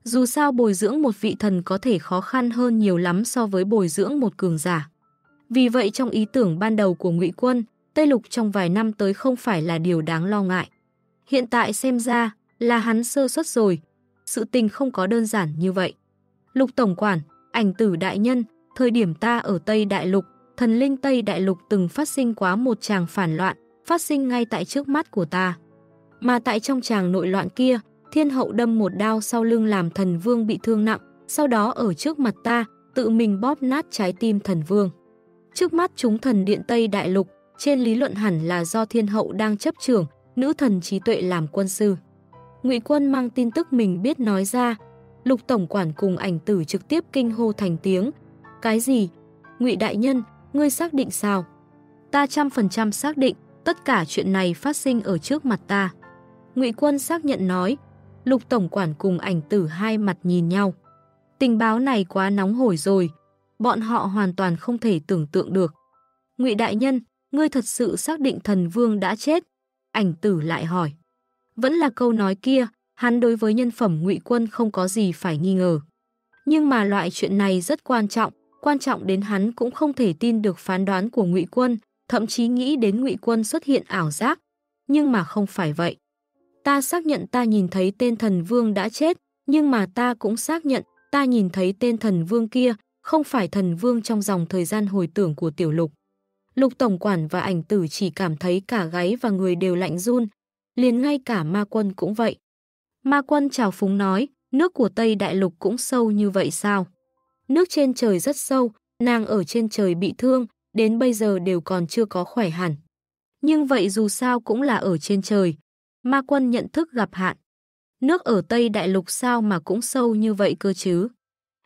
[SPEAKER 1] Dù sao bồi dưỡng một vị thần có thể khó khăn hơn nhiều lắm so với bồi dưỡng một cường giả. Vì vậy trong ý tưởng ban đầu của ngụy Quân, Tây Lục trong vài năm tới không phải là điều đáng lo ngại. Hiện tại xem ra là hắn sơ suất rồi, sự tình không có đơn giản như vậy. Lục Tổng Quản, ảnh tử đại nhân, thời điểm ta ở Tây Đại Lục, thần linh Tây Đại Lục từng phát sinh quá một tràng phản loạn, phát sinh ngay tại trước mắt của ta. Mà tại trong tràng nội loạn kia, thiên hậu đâm một đao sau lưng làm thần vương bị thương nặng, sau đó ở trước mặt ta, tự mình bóp nát trái tim thần vương. Trước mắt chúng thần điện Tây Đại Lục, trên lý luận hẳn là do thiên hậu đang chấp trưởng, nữ thần trí tuệ làm quân sư. Ngụy Quân mang tin tức mình biết nói ra, Lục tổng quản cùng ảnh tử trực tiếp kinh hô thành tiếng. Cái gì? Ngụy đại nhân, ngươi xác định sao? Ta trăm phần trăm xác định, tất cả chuyện này phát sinh ở trước mặt ta. Ngụy Quân xác nhận nói, Lục tổng quản cùng ảnh tử hai mặt nhìn nhau. Tình báo này quá nóng hổi rồi, bọn họ hoàn toàn không thể tưởng tượng được. Ngụy đại nhân, ngươi thật sự xác định thần vương đã chết? Ảnh tử lại hỏi. Vẫn là câu nói kia, hắn đối với nhân phẩm ngụy quân không có gì phải nghi ngờ. Nhưng mà loại chuyện này rất quan trọng, quan trọng đến hắn cũng không thể tin được phán đoán của ngụy quân, thậm chí nghĩ đến ngụy quân xuất hiện ảo giác. Nhưng mà không phải vậy. Ta xác nhận ta nhìn thấy tên thần vương đã chết, nhưng mà ta cũng xác nhận ta nhìn thấy tên thần vương kia, không phải thần vương trong dòng thời gian hồi tưởng của tiểu lục. Lục Tổng Quản và ảnh tử chỉ cảm thấy cả gáy và người đều lạnh run, liền ngay cả ma quân cũng vậy. Ma quân chào phúng nói, nước của Tây Đại Lục cũng sâu như vậy sao? Nước trên trời rất sâu, nàng ở trên trời bị thương, đến bây giờ đều còn chưa có khỏe hẳn. Nhưng vậy dù sao cũng là ở trên trời. Ma quân nhận thức gặp hạn. Nước ở Tây Đại Lục sao mà cũng sâu như vậy cơ chứ?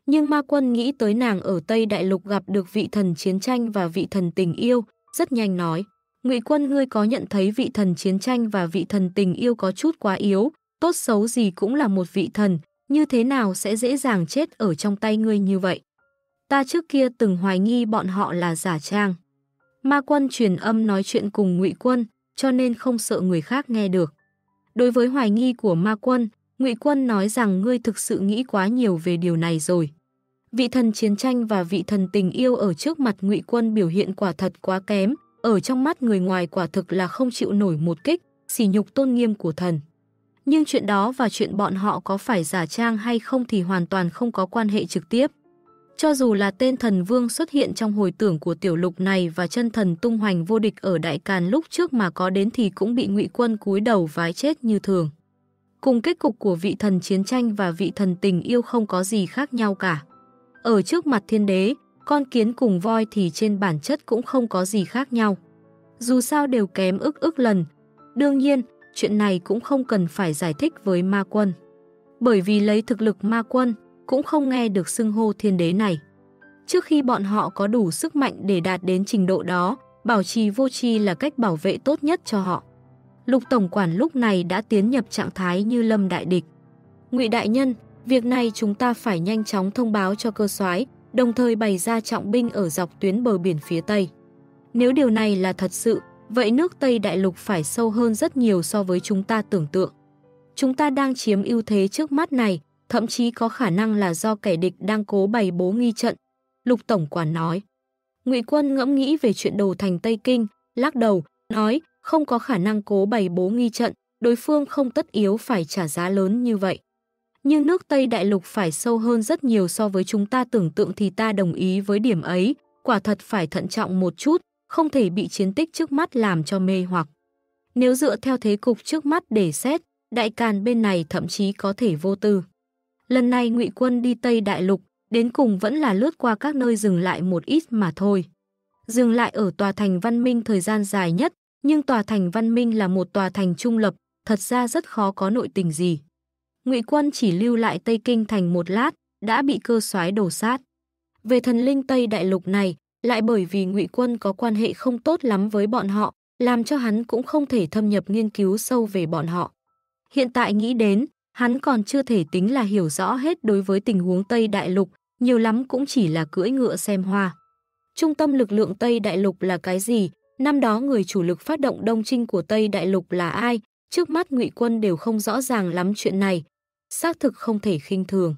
[SPEAKER 1] Nhưng ma quân nghĩ tới nàng ở Tây Đại Lục gặp được vị thần chiến tranh và vị thần tình yêu, rất nhanh nói. Ngụy quân ngươi có nhận thấy vị thần chiến tranh và vị thần tình yêu có chút quá yếu, tốt xấu gì cũng là một vị thần, như thế nào sẽ dễ dàng chết ở trong tay ngươi như vậy? Ta trước kia từng hoài nghi bọn họ là giả trang. Ma quân truyền âm nói chuyện cùng ngụy quân, cho nên không sợ người khác nghe được. Đối với hoài nghi của ma quân, ngụy Quân nói rằng ngươi thực sự nghĩ quá nhiều về điều này rồi. Vị thần chiến tranh và vị thần tình yêu ở trước mặt ngụy Quân biểu hiện quả thật quá kém, ở trong mắt người ngoài quả thực là không chịu nổi một kích, sỉ nhục tôn nghiêm của thần. Nhưng chuyện đó và chuyện bọn họ có phải giả trang hay không thì hoàn toàn không có quan hệ trực tiếp. Cho dù là tên thần vương xuất hiện trong hồi tưởng của tiểu lục này và chân thần tung hoành vô địch ở đại càn lúc trước mà có đến thì cũng bị ngụy quân cúi đầu vái chết như thường. Cùng kết cục của vị thần chiến tranh và vị thần tình yêu không có gì khác nhau cả. Ở trước mặt thiên đế, con kiến cùng voi thì trên bản chất cũng không có gì khác nhau. Dù sao đều kém ức ức lần. Đương nhiên, chuyện này cũng không cần phải giải thích với ma quân. Bởi vì lấy thực lực ma quân, cũng không nghe được xưng hô thiên đế này. Trước khi bọn họ có đủ sức mạnh để đạt đến trình độ đó, bảo trì vô tri là cách bảo vệ tốt nhất cho họ. Lục Tổng Quản lúc này đã tiến nhập trạng thái như lâm đại địch. ngụy Đại Nhân, việc này chúng ta phải nhanh chóng thông báo cho cơ soái đồng thời bày ra trọng binh ở dọc tuyến bờ biển phía Tây. Nếu điều này là thật sự, vậy nước Tây Đại Lục phải sâu hơn rất nhiều so với chúng ta tưởng tượng. Chúng ta đang chiếm ưu thế trước mắt này, thậm chí có khả năng là do kẻ địch đang cố bày bố nghi trận. Lục Tổng Quản nói. ngụy Quân ngẫm nghĩ về chuyện đồ thành Tây Kinh, lắc đầu, nói không có khả năng cố bày bố nghi trận, đối phương không tất yếu phải trả giá lớn như vậy. Nhưng nước Tây Đại Lục phải sâu hơn rất nhiều so với chúng ta tưởng tượng thì ta đồng ý với điểm ấy, quả thật phải thận trọng một chút, không thể bị chiến tích trước mắt làm cho mê hoặc. Nếu dựa theo thế cục trước mắt để xét, đại càn bên này thậm chí có thể vô tư. Lần này ngụy quân đi Tây Đại Lục, đến cùng vẫn là lướt qua các nơi dừng lại một ít mà thôi. Dừng lại ở tòa thành văn minh thời gian dài nhất, nhưng tòa thành văn minh là một tòa thành trung lập, thật ra rất khó có nội tình gì. Ngụy quân chỉ lưu lại Tây Kinh thành một lát, đã bị cơ soái đổ sát. Về thần linh Tây Đại Lục này, lại bởi vì Ngụy quân có quan hệ không tốt lắm với bọn họ, làm cho hắn cũng không thể thâm nhập nghiên cứu sâu về bọn họ. Hiện tại nghĩ đến, hắn còn chưa thể tính là hiểu rõ hết đối với tình huống Tây Đại Lục, nhiều lắm cũng chỉ là cưỡi ngựa xem hoa. Trung tâm lực lượng Tây Đại Lục là cái gì? Năm đó người chủ lực phát động đông trinh của Tây Đại Lục là ai? Trước mắt ngụy quân đều không rõ ràng lắm chuyện này. Xác thực không thể khinh thường.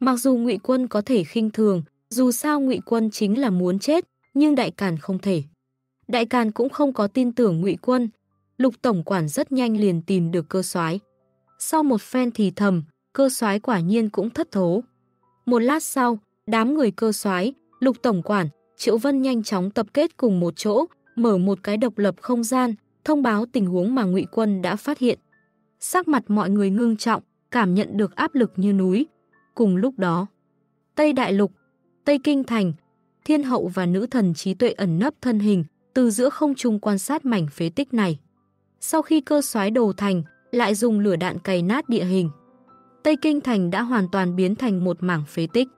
[SPEAKER 1] Mặc dù ngụy quân có thể khinh thường, dù sao ngụy quân chính là muốn chết, nhưng đại càn không thể. Đại càn cũng không có tin tưởng ngụy quân. Lục tổng quản rất nhanh liền tìm được cơ soái. Sau một phen thì thầm, cơ soái quả nhiên cũng thất thố. Một lát sau, đám người cơ soái, lục tổng quản, Triệu Vân nhanh chóng tập kết cùng một chỗ, mở một cái độc lập không gian, thông báo tình huống mà Ngụy Quân đã phát hiện. Sắc mặt mọi người ngưng trọng, cảm nhận được áp lực như núi. Cùng lúc đó, Tây Đại Lục, Tây Kinh Thành, Thiên Hậu và Nữ Thần trí tuệ ẩn nấp thân hình, từ giữa không trung quan sát mảnh phế tích này. Sau khi cơ soái đồ thành, lại dùng lửa đạn cày nát địa hình. Tây Kinh Thành đã hoàn toàn biến thành một mảng phế tích.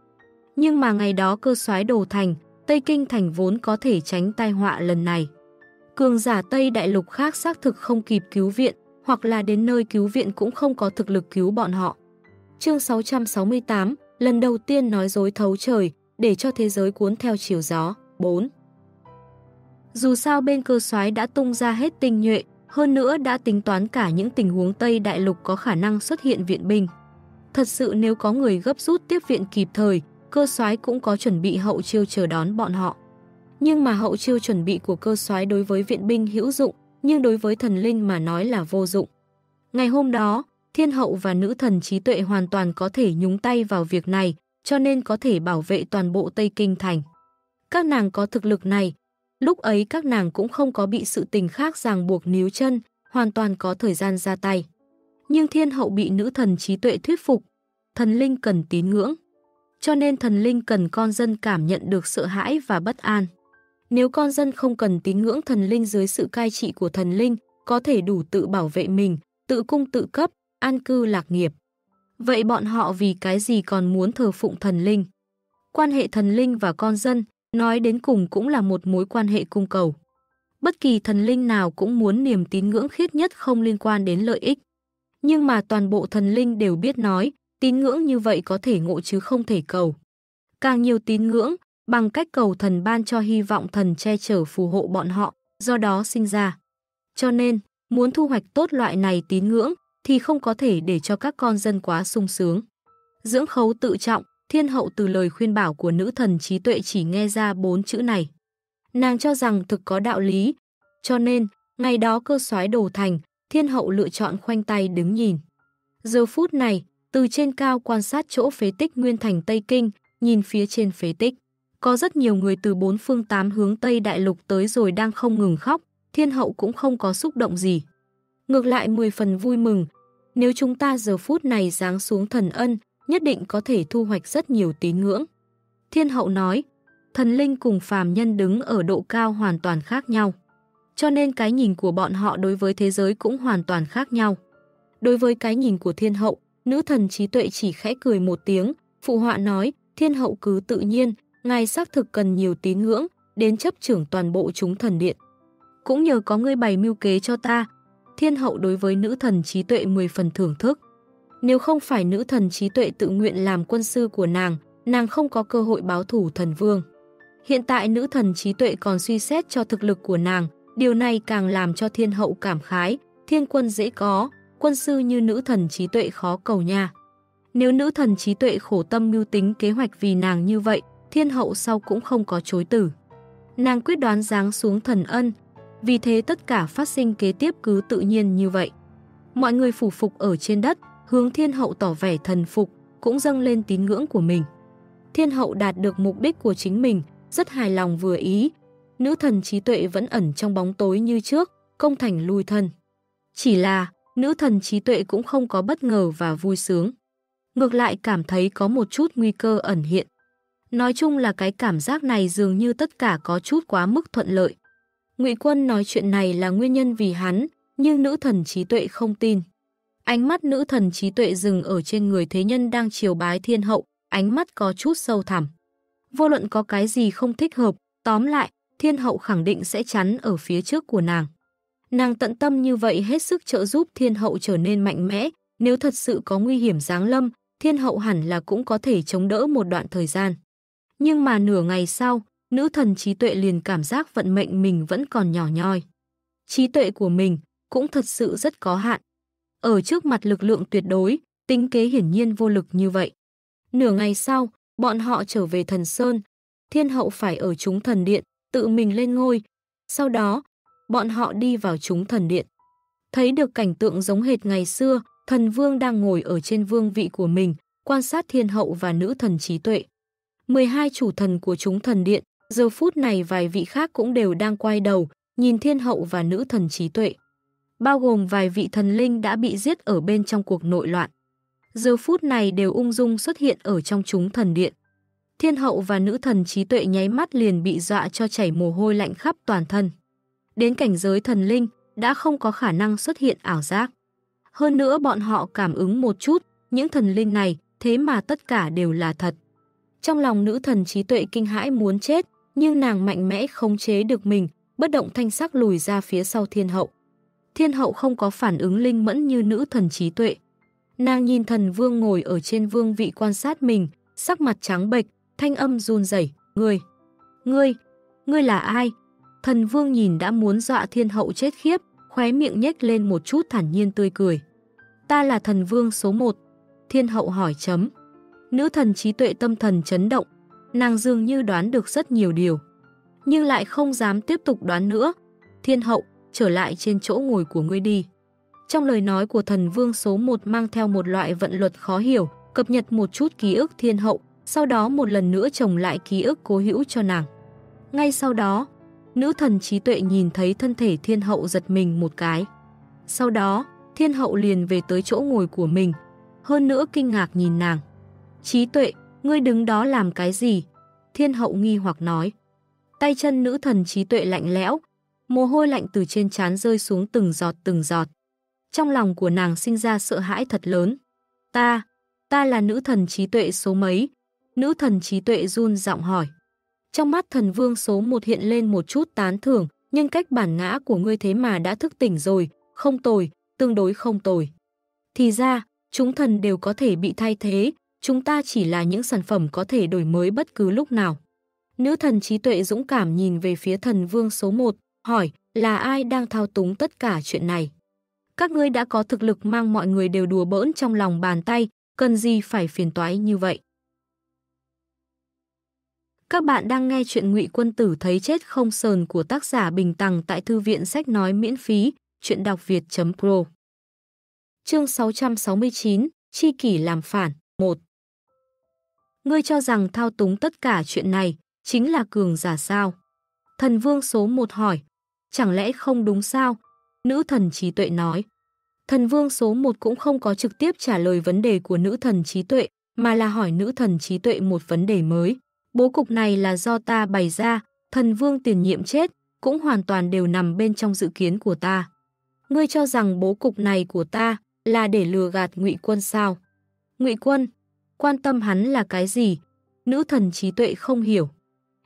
[SPEAKER 1] Nhưng mà ngày đó cơ soái đồ thành, Tây Kinh Thành vốn có thể tránh tai họa lần này. Cường giả Tây Đại Lục khác xác thực không kịp cứu viện, hoặc là đến nơi cứu viện cũng không có thực lực cứu bọn họ. Chương 668, lần đầu tiên nói dối thấu trời, để cho thế giới cuốn theo chiều gió. 4. Dù sao bên cơ soái đã tung ra hết tinh nhuệ, hơn nữa đã tính toán cả những tình huống Tây Đại Lục có khả năng xuất hiện viện binh. Thật sự nếu có người gấp rút tiếp viện kịp thời, cơ soái cũng có chuẩn bị hậu chiêu chờ đón bọn họ. Nhưng mà hậu chiêu chuẩn bị của cơ soái đối với viện binh hữu dụng, nhưng đối với thần linh mà nói là vô dụng. Ngày hôm đó, thiên hậu và nữ thần trí tuệ hoàn toàn có thể nhúng tay vào việc này, cho nên có thể bảo vệ toàn bộ Tây Kinh Thành. Các nàng có thực lực này, lúc ấy các nàng cũng không có bị sự tình khác ràng buộc níu chân, hoàn toàn có thời gian ra tay. Nhưng thiên hậu bị nữ thần trí tuệ thuyết phục, thần linh cần tín ngưỡng. Cho nên thần linh cần con dân cảm nhận được sợ hãi và bất an. Nếu con dân không cần tín ngưỡng thần linh dưới sự cai trị của thần linh, có thể đủ tự bảo vệ mình, tự cung tự cấp, an cư lạc nghiệp. Vậy bọn họ vì cái gì còn muốn thờ phụng thần linh? Quan hệ thần linh và con dân, nói đến cùng cũng là một mối quan hệ cung cầu. Bất kỳ thần linh nào cũng muốn niềm tín ngưỡng khiết nhất không liên quan đến lợi ích. Nhưng mà toàn bộ thần linh đều biết nói, tín ngưỡng như vậy có thể ngộ chứ không thể cầu. Càng nhiều tín ngưỡng, bằng cách cầu thần ban cho hy vọng thần che chở phù hộ bọn họ, do đó sinh ra. Cho nên, muốn thu hoạch tốt loại này tín ngưỡng thì không có thể để cho các con dân quá sung sướng. Dưỡng khấu tự trọng, thiên hậu từ lời khuyên bảo của nữ thần trí tuệ chỉ nghe ra bốn chữ này. Nàng cho rằng thực có đạo lý, cho nên, ngày đó cơ soái đồ thành, thiên hậu lựa chọn khoanh tay đứng nhìn. Giờ phút này, từ trên cao quan sát chỗ phế tích Nguyên Thành Tây Kinh, nhìn phía trên phế tích. Có rất nhiều người từ bốn phương tám hướng Tây Đại Lục tới rồi đang không ngừng khóc, thiên hậu cũng không có xúc động gì. Ngược lại mười phần vui mừng, nếu chúng ta giờ phút này giáng xuống thần ân, nhất định có thể thu hoạch rất nhiều tín ngưỡng. Thiên hậu nói, thần linh cùng phàm nhân đứng ở độ cao hoàn toàn khác nhau. Cho nên cái nhìn của bọn họ đối với thế giới cũng hoàn toàn khác nhau. Đối với cái nhìn của thiên hậu, nữ thần trí tuệ chỉ khẽ cười một tiếng, phụ họa nói, thiên hậu cứ tự nhiên, ngài xác thực cần nhiều tín ngưỡng, đến chấp trưởng toàn bộ chúng thần điện. Cũng nhờ có ngươi bày mưu kế cho ta, thiên hậu đối với nữ thần trí tuệ 10 phần thưởng thức. Nếu không phải nữ thần trí tuệ tự nguyện làm quân sư của nàng, nàng không có cơ hội báo thủ thần vương. Hiện tại nữ thần trí tuệ còn suy xét cho thực lực của nàng, điều này càng làm cho thiên hậu cảm khái, thiên quân dễ có, quân sư như nữ thần trí tuệ khó cầu nha. Nếu nữ thần trí tuệ khổ tâm mưu tính kế hoạch vì nàng như vậy, thiên hậu sau cũng không có chối tử. Nàng quyết đoán giáng xuống thần ân, vì thế tất cả phát sinh kế tiếp cứ tự nhiên như vậy. Mọi người phủ phục ở trên đất, hướng thiên hậu tỏ vẻ thần phục, cũng dâng lên tín ngưỡng của mình. Thiên hậu đạt được mục đích của chính mình, rất hài lòng vừa ý. Nữ thần trí tuệ vẫn ẩn trong bóng tối như trước, công thành lui thân. Chỉ là, nữ thần trí tuệ cũng không có bất ngờ và vui sướng. Ngược lại cảm thấy có một chút nguy cơ ẩn hiện. Nói chung là cái cảm giác này dường như tất cả có chút quá mức thuận lợi. Ngụy Quân nói chuyện này là nguyên nhân vì hắn, nhưng nữ thần trí tuệ không tin. Ánh mắt nữ thần trí tuệ dừng ở trên người thế nhân đang chiều bái thiên hậu, ánh mắt có chút sâu thẳm. Vô luận có cái gì không thích hợp, tóm lại, thiên hậu khẳng định sẽ chắn ở phía trước của nàng. Nàng tận tâm như vậy hết sức trợ giúp thiên hậu trở nên mạnh mẽ, nếu thật sự có nguy hiểm giáng lâm, thiên hậu hẳn là cũng có thể chống đỡ một đoạn thời gian. Nhưng mà nửa ngày sau, nữ thần trí tuệ liền cảm giác vận mệnh mình vẫn còn nhỏ nhoi. Trí tuệ của mình cũng thật sự rất có hạn. Ở trước mặt lực lượng tuyệt đối, tính kế hiển nhiên vô lực như vậy. Nửa ngày sau, bọn họ trở về thần Sơn. Thiên hậu phải ở chúng thần điện, tự mình lên ngôi. Sau đó, bọn họ đi vào chúng thần điện. Thấy được cảnh tượng giống hệt ngày xưa, thần vương đang ngồi ở trên vương vị của mình, quan sát thiên hậu và nữ thần trí tuệ. 12 chủ thần của chúng thần điện, giờ phút này vài vị khác cũng đều đang quay đầu, nhìn thiên hậu và nữ thần trí tuệ. Bao gồm vài vị thần linh đã bị giết ở bên trong cuộc nội loạn. Giờ phút này đều ung dung xuất hiện ở trong chúng thần điện. Thiên hậu và nữ thần trí tuệ nháy mắt liền bị dọa cho chảy mồ hôi lạnh khắp toàn thân. Đến cảnh giới thần linh, đã không có khả năng xuất hiện ảo giác. Hơn nữa bọn họ cảm ứng một chút, những thần linh này, thế mà tất cả đều là thật. Trong lòng nữ thần trí tuệ kinh hãi muốn chết, nhưng nàng mạnh mẽ không chế được mình, bất động thanh sắc lùi ra phía sau thiên hậu. Thiên hậu không có phản ứng linh mẫn như nữ thần trí tuệ. Nàng nhìn thần vương ngồi ở trên vương vị quan sát mình, sắc mặt trắng bệch, thanh âm run rẩy, "Ngươi, ngươi, ngươi là ai?" Thần vương nhìn đã muốn dọa thiên hậu chết khiếp, khóe miệng nhếch lên một chút thản nhiên tươi cười. "Ta là thần vương số một Thiên hậu hỏi chấm. Nữ thần trí tuệ tâm thần chấn động, nàng dường như đoán được rất nhiều điều. Nhưng lại không dám tiếp tục đoán nữa. Thiên hậu, trở lại trên chỗ ngồi của ngươi đi. Trong lời nói của thần vương số 1 mang theo một loại vận luật khó hiểu, cập nhật một chút ký ức thiên hậu, sau đó một lần nữa trồng lại ký ức cố hữu cho nàng. Ngay sau đó, nữ thần trí tuệ nhìn thấy thân thể thiên hậu giật mình một cái. Sau đó, thiên hậu liền về tới chỗ ngồi của mình, hơn nữa kinh ngạc nhìn nàng. Trí tuệ, ngươi đứng đó làm cái gì? Thiên hậu nghi hoặc nói. Tay chân nữ thần trí tuệ lạnh lẽo, mồ hôi lạnh từ trên trán rơi xuống từng giọt từng giọt. Trong lòng của nàng sinh ra sợ hãi thật lớn. Ta, ta là nữ thần trí tuệ số mấy? Nữ thần trí tuệ run giọng hỏi. Trong mắt thần vương số một hiện lên một chút tán thưởng, nhưng cách bản ngã của ngươi thế mà đã thức tỉnh rồi, không tồi, tương đối không tồi. Thì ra, chúng thần đều có thể bị thay thế, chúng ta chỉ là những sản phẩm có thể đổi mới bất cứ lúc nào. Nữ thần trí tuệ dũng cảm nhìn về phía thần vương số 1, hỏi là ai đang thao túng tất cả chuyện này. Các ngươi đã có thực lực mang mọi người đều đùa bỡn trong lòng bàn tay, cần gì phải phiền toái như vậy. Các bạn đang nghe chuyện Ngụy Quân Tử thấy chết không sờn của tác giả Bình Tằng tại thư viện sách nói miễn phí, chuyện đọc việt.pro. Chương 669, Chi kỷ làm phản, 1. Ngươi cho rằng thao túng tất cả chuyện này chính là cường giả sao? Thần vương số 1 hỏi, chẳng lẽ không đúng sao? Nữ thần trí tuệ nói. Thần vương số 1 cũng không có trực tiếp trả lời vấn đề của nữ thần trí tuệ, mà là hỏi nữ thần trí tuệ một vấn đề mới. Bố cục này là do ta bày ra, thần vương tiền nhiệm chết, cũng hoàn toàn đều nằm bên trong dự kiến của ta. Ngươi cho rằng bố cục này của ta là để lừa gạt ngụy quân sao? Ngụy quân, quan tâm hắn là cái gì? Nữ thần trí tuệ không hiểu.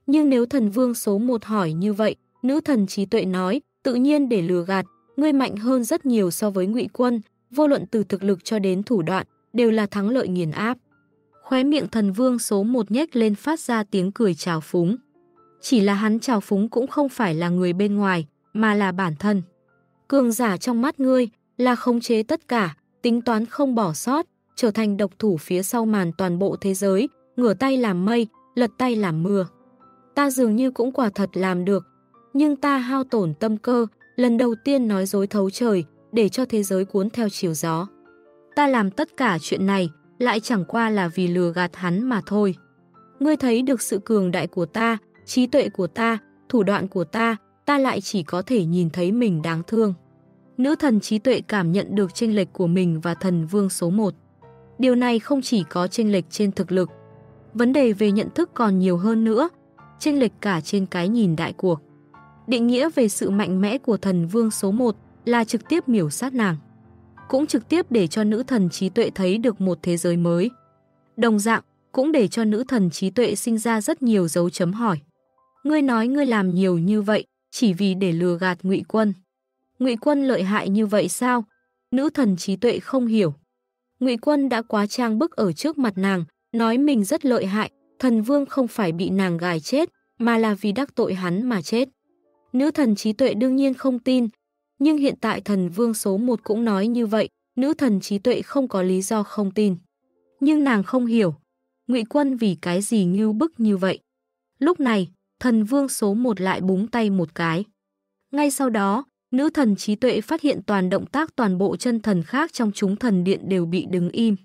[SPEAKER 1] Nhưng nếu thần vương số 1 hỏi như vậy, nữ thần trí tuệ nói, tự nhiên để lừa gạt, ngươi mạnh hơn rất nhiều so với ngụy quân, vô luận từ thực lực cho đến thủ đoạn, đều là thắng lợi nghiền áp. Khóe miệng thần vương số 1 nhếch lên phát ra tiếng cười trào phúng. chỉ là hắn trào phúng cũng không phải là người bên ngoài, mà là bản thân. Cường giả trong mắt ngươi là khống chế tất cả, tính toán không bỏ sót, trở thành độc thủ phía sau màn toàn bộ thế giới, ngửa tay làm mây, lật tay làm mưa. Ta dường như cũng quả thật làm được, nhưng ta hao tổn tâm cơ, lần đầu tiên nói dối thấu trời, để cho thế giới cuốn theo chiều gió. Ta làm tất cả chuyện này, lại chẳng qua là vì lừa gạt hắn mà thôi. Ngươi thấy được sự cường đại của ta, trí tuệ của ta, thủ đoạn của ta, ta lại chỉ có thể nhìn thấy mình đáng thương. Nữ thần trí tuệ cảm nhận được chênh lệch của mình và thần vương số 1. Điều này không chỉ có chênh lệch trên thực lực. Vấn đề về nhận thức còn nhiều hơn nữa, chênh lệch cả trên cái nhìn đại cuộc. Định nghĩa về sự mạnh mẽ của thần vương số 1 là trực tiếp miểu sát nàng. Cũng trực tiếp để cho nữ thần trí tuệ thấy được một thế giới mới. Đồng dạng, cũng để cho nữ thần trí tuệ sinh ra rất nhiều dấu chấm hỏi. Ngươi nói ngươi làm nhiều như vậy, chỉ vì để lừa gạt ngụy quân. Ngụy quân lợi hại như vậy sao? Nữ thần trí tuệ không hiểu. Ngụy quân đã quá trang bức ở trước mặt nàng, nói mình rất lợi hại, thần vương không phải bị nàng gài chết, mà là vì đắc tội hắn mà chết. Nữ thần trí tuệ đương nhiên không tin, nhưng hiện tại thần vương số 1 cũng nói như vậy, nữ thần trí tuệ không có lý do không tin. Nhưng nàng không hiểu, ngụy quân vì cái gì ngưu bức như vậy. Lúc này, thần vương số 1 lại búng tay một cái. Ngay sau đó, nữ thần trí tuệ phát hiện toàn động tác toàn bộ chân thần khác trong chúng thần điện đều bị đứng im.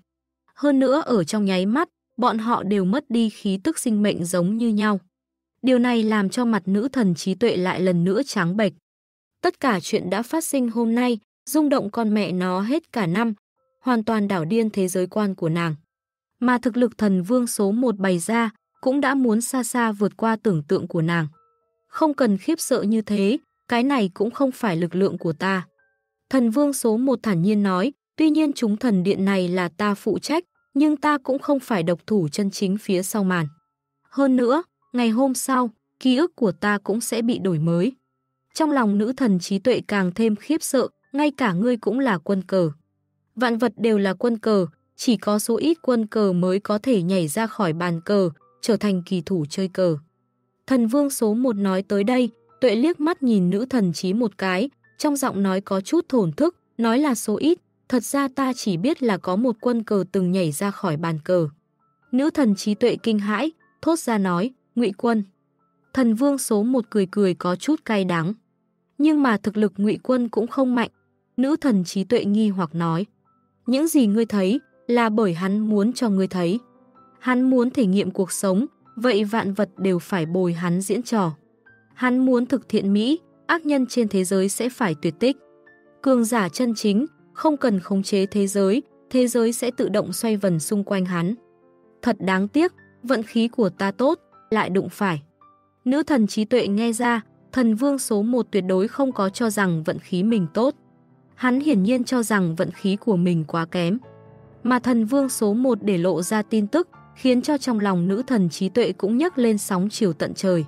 [SPEAKER 1] Hơn nữa ở trong nháy mắt, bọn họ đều mất đi khí tức sinh mệnh giống như nhau. Điều này làm cho mặt nữ thần trí tuệ lại lần nữa trắng bệch. Tất cả chuyện đã phát sinh hôm nay, rung động con mẹ nó hết cả năm, hoàn toàn đảo điên thế giới quan của nàng. Mà thực lực thần vương số 1 bày ra cũng đã muốn xa xa vượt qua tưởng tượng của nàng. Không cần khiếp sợ như thế, cái này cũng không phải lực lượng của ta. Thần vương số 1 thản nhiên nói, tuy nhiên chúng thần điện này là ta phụ trách, nhưng ta cũng không phải độc thủ chân chính phía sau màn. Hơn nữa, ngày hôm sau, ký ức của ta cũng sẽ bị đổi mới. Trong lòng nữ thần trí tuệ càng thêm khiếp sợ, ngay cả ngươi cũng là quân cờ. Vạn vật đều là quân cờ, chỉ có số ít quân cờ mới có thể nhảy ra khỏi bàn cờ, trở thành kỳ thủ chơi cờ. Thần vương số 1 nói tới đây, tuệ liếc mắt nhìn nữ thần trí một cái, trong giọng nói có chút thổn thức, nói là số ít, thật ra ta chỉ biết là có một quân cờ từng nhảy ra khỏi bàn cờ. Nữ thần trí tuệ kinh hãi, thốt ra nói, ngụy quân. Thần vương số 1 cười cười có chút cay đắng. Nhưng mà thực lực ngụy quân cũng không mạnh. Nữ thần trí tuệ nghi hoặc nói. Những gì ngươi thấy là bởi hắn muốn cho ngươi thấy. Hắn muốn thể nghiệm cuộc sống, vậy vạn vật đều phải bồi hắn diễn trò. Hắn muốn thực thiện Mỹ, ác nhân trên thế giới sẽ phải tuyệt tích. Cường giả chân chính, không cần khống chế thế giới, thế giới sẽ tự động xoay vần xung quanh hắn. Thật đáng tiếc, vận khí của ta tốt, lại đụng phải. Nữ thần trí tuệ nghe ra, thần vương số 1 tuyệt đối không có cho rằng vận khí mình tốt. Hắn hiển nhiên cho rằng vận khí của mình quá kém. Mà thần vương số 1 để lộ ra tin tức, khiến cho trong lòng nữ thần trí tuệ cũng nhấc lên sóng chiều tận trời.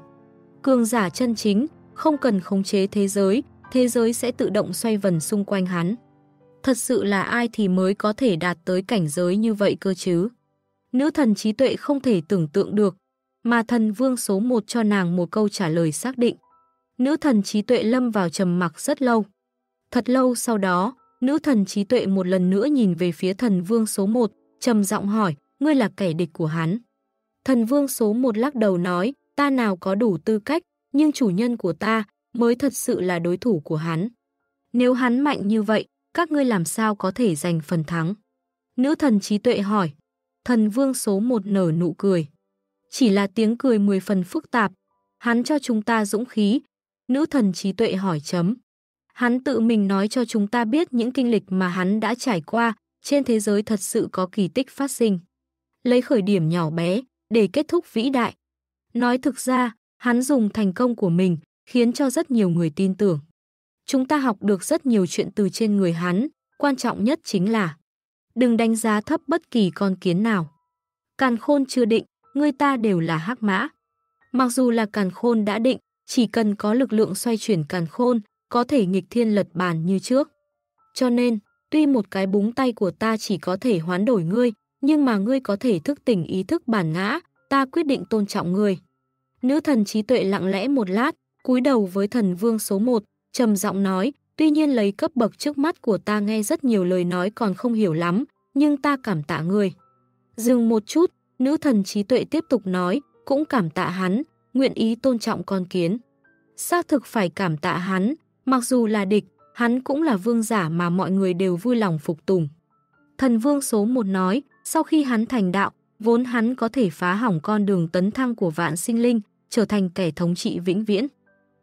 [SPEAKER 1] Cường giả chân chính, không cần khống chế thế giới, thế giới sẽ tự động xoay vần xung quanh hắn. Thật sự là ai thì mới có thể đạt tới cảnh giới như vậy cơ chứ? Nữ thần trí tuệ không thể tưởng tượng được, mà thần vương số 1 cho nàng một câu trả lời xác định. Nữ thần trí tuệ lâm vào trầm mặc rất lâu. Thật lâu sau đó, nữ thần trí tuệ một lần nữa nhìn về phía thần vương số 1, trầm giọng hỏi, ngươi là kẻ địch của hắn. Thần vương số 1 lắc đầu nói, ta nào có đủ tư cách, nhưng chủ nhân của ta mới thật sự là đối thủ của hắn. Nếu hắn mạnh như vậy, các ngươi làm sao có thể giành phần thắng? Nữ thần trí tuệ hỏi. Thần vương số 1 nở nụ cười. Chỉ là tiếng cười mười phần phức tạp. Hắn cho chúng ta dũng khí. Nữ thần trí tuệ hỏi chấm. Hắn tự mình nói cho chúng ta biết những kinh lịch mà hắn đã trải qua, trên thế giới thật sự có kỳ tích phát sinh. Lấy khởi điểm nhỏ bé, để kết thúc vĩ đại. Nói thực ra, hắn dùng thành công của mình, khiến cho rất nhiều người tin tưởng. Chúng ta học được rất nhiều chuyện từ trên người hắn, quan trọng nhất chính là đừng đánh giá thấp bất kỳ con kiến nào. Càn khôn chưa định, người ta đều là hắc mã. Mặc dù là càn khôn đã định, chỉ cần có lực lượng xoay chuyển càn khôn, có thể nghịch thiên lật bàn như trước. Cho nên, tuy một cái búng tay của ta chỉ có thể hoán đổi ngươi, nhưng mà ngươi có thể thức tỉnh ý thức bản ngã, ta quyết định tôn trọng ngươi. Nữ thần trí tuệ lặng lẽ một lát, cúi đầu với thần vương số 1, trầm giọng nói, tuy nhiên lấy cấp bậc trước mắt của ta nghe rất nhiều lời nói còn không hiểu lắm, nhưng ta cảm tạ ngươi. Dừng một chút, nữ thần trí tuệ tiếp tục nói, cũng cảm tạ hắn, nguyện ý tôn trọng con kiến. Xác thực phải cảm tạ hắn, mặc dù là địch, hắn cũng là vương giả mà mọi người đều vui lòng phục tùng. Thần vương số 1 nói, sau khi hắn thành đạo, vốn hắn có thể phá hỏng con đường tấn thăng của vạn sinh linh, trở thành kẻ thống trị vĩnh viễn.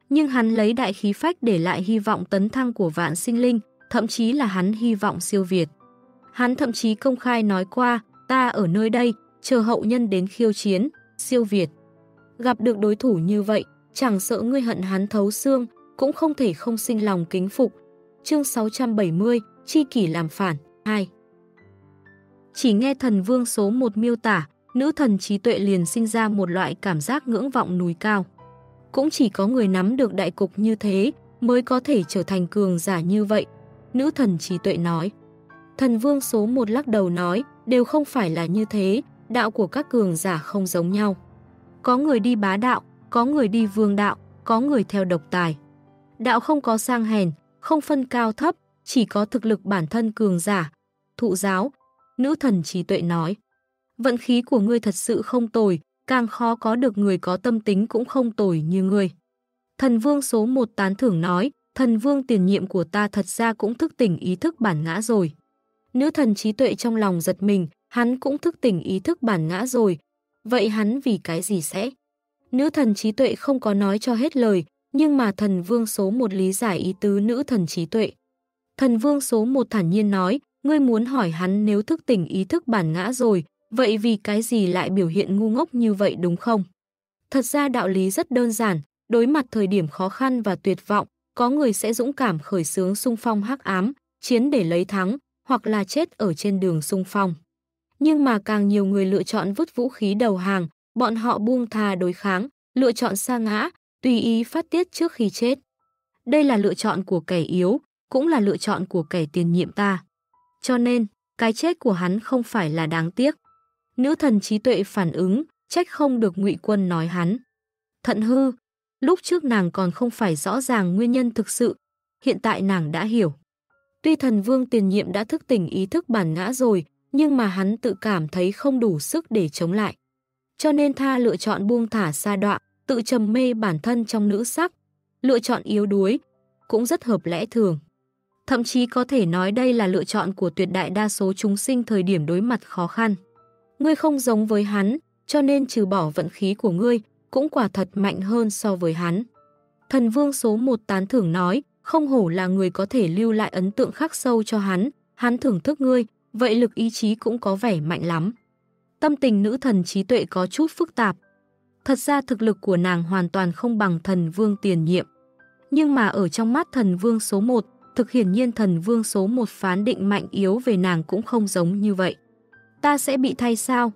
[SPEAKER 1] Nhưng hắn lấy đại khí phách để lại hy vọng tấn thăng của vạn sinh linh, thậm chí là hắn hy vọng siêu việt. Hắn thậm chí công khai nói qua, ta ở nơi đây, chờ hậu nhân đến khiêu chiến, siêu việt. Gặp được đối thủ như vậy, chẳng sợ ngươi hận hắn thấu xương, cũng không thể không sinh lòng kính phục. Chương 670, Chi kỷ làm phản, 2 Chỉ nghe thần vương số 1 miêu tả, nữ thần trí tuệ liền sinh ra một loại cảm giác ngưỡng vọng núi cao. Cũng chỉ có người nắm được đại cục như thế mới có thể trở thành cường giả như vậy. Nữ thần trí tuệ nói. Thần vương số 1 lắc đầu nói, đều không phải là như thế, đạo của các cường giả không giống nhau. Có người đi bá đạo, có người đi vương đạo, có người theo độc tài. Đạo không có sang hèn, không phân cao thấp, chỉ có thực lực bản thân cường giả. Thụ giáo, nữ thần trí tuệ nói. Vận khí của ngươi thật sự không tồi, càng khó có được người có tâm tính cũng không tồi như ngươi. Thần vương số một tán thưởng nói, thần vương tiền nhiệm của ta thật ra cũng thức tỉnh ý thức bản ngã rồi. Nữ thần trí tuệ trong lòng giật mình, hắn cũng thức tỉnh ý thức bản ngã rồi. Vậy hắn vì cái gì sẽ? Nữ thần trí tuệ không có nói cho hết lời, nhưng mà thần vương số một lý giải ý tứ nữ thần trí tuệ. Thần vương số một thản nhiên nói, ngươi muốn hỏi hắn nếu thức tỉnh ý thức bản ngã rồi, vậy vì cái gì lại biểu hiện ngu ngốc như vậy đúng không? Thật ra đạo lý rất đơn giản, đối mặt thời điểm khó khăn và tuyệt vọng, có người sẽ dũng cảm khởi xướng xung phong hắc ám, chiến để lấy thắng, hoặc là chết ở trên đường xung phong. Nhưng mà càng nhiều người lựa chọn vứt vũ khí đầu hàng, bọn họ buông thà đối kháng, lựa chọn sa ngã, tùy ý phát tiết trước khi chết. Đây là lựa chọn của kẻ yếu, cũng là lựa chọn của kẻ tiền nhiệm ta. Cho nên, cái chết của hắn không phải là đáng tiếc. Nữ thần trí tuệ phản ứng, trách không được ngụy quân nói hắn. Thận hư, lúc trước nàng còn không phải rõ ràng nguyên nhân thực sự, hiện tại nàng đã hiểu. Tuy thần vương tiền nhiệm đã thức tỉnh ý thức bản ngã rồi, nhưng mà hắn tự cảm thấy không đủ sức để chống lại. Cho nên tha lựa chọn buông thả xa đọa, tự trầm mê bản thân trong nữ sắc, lựa chọn yếu đuối, cũng rất hợp lẽ thường. Thậm chí có thể nói đây là lựa chọn của tuyệt đại đa số chúng sinh thời điểm đối mặt khó khăn. Ngươi không giống với hắn, cho nên trừ bỏ vận khí của ngươi, cũng quả thật mạnh hơn so với hắn. Thần vương số một tán thưởng nói, không hổ là người có thể lưu lại ấn tượng khắc sâu cho hắn, hắn thưởng thức ngươi, vậy lực ý chí cũng có vẻ mạnh lắm. Tâm tình nữ thần trí tuệ có chút phức tạp. Thật ra thực lực của nàng hoàn toàn không bằng thần vương tiền nhiệm. Nhưng mà ở trong mắt thần vương số 1, thực hiển nhiên thần vương số 1 phán định mạnh yếu về nàng cũng không giống như vậy. Ta sẽ bị thay sao?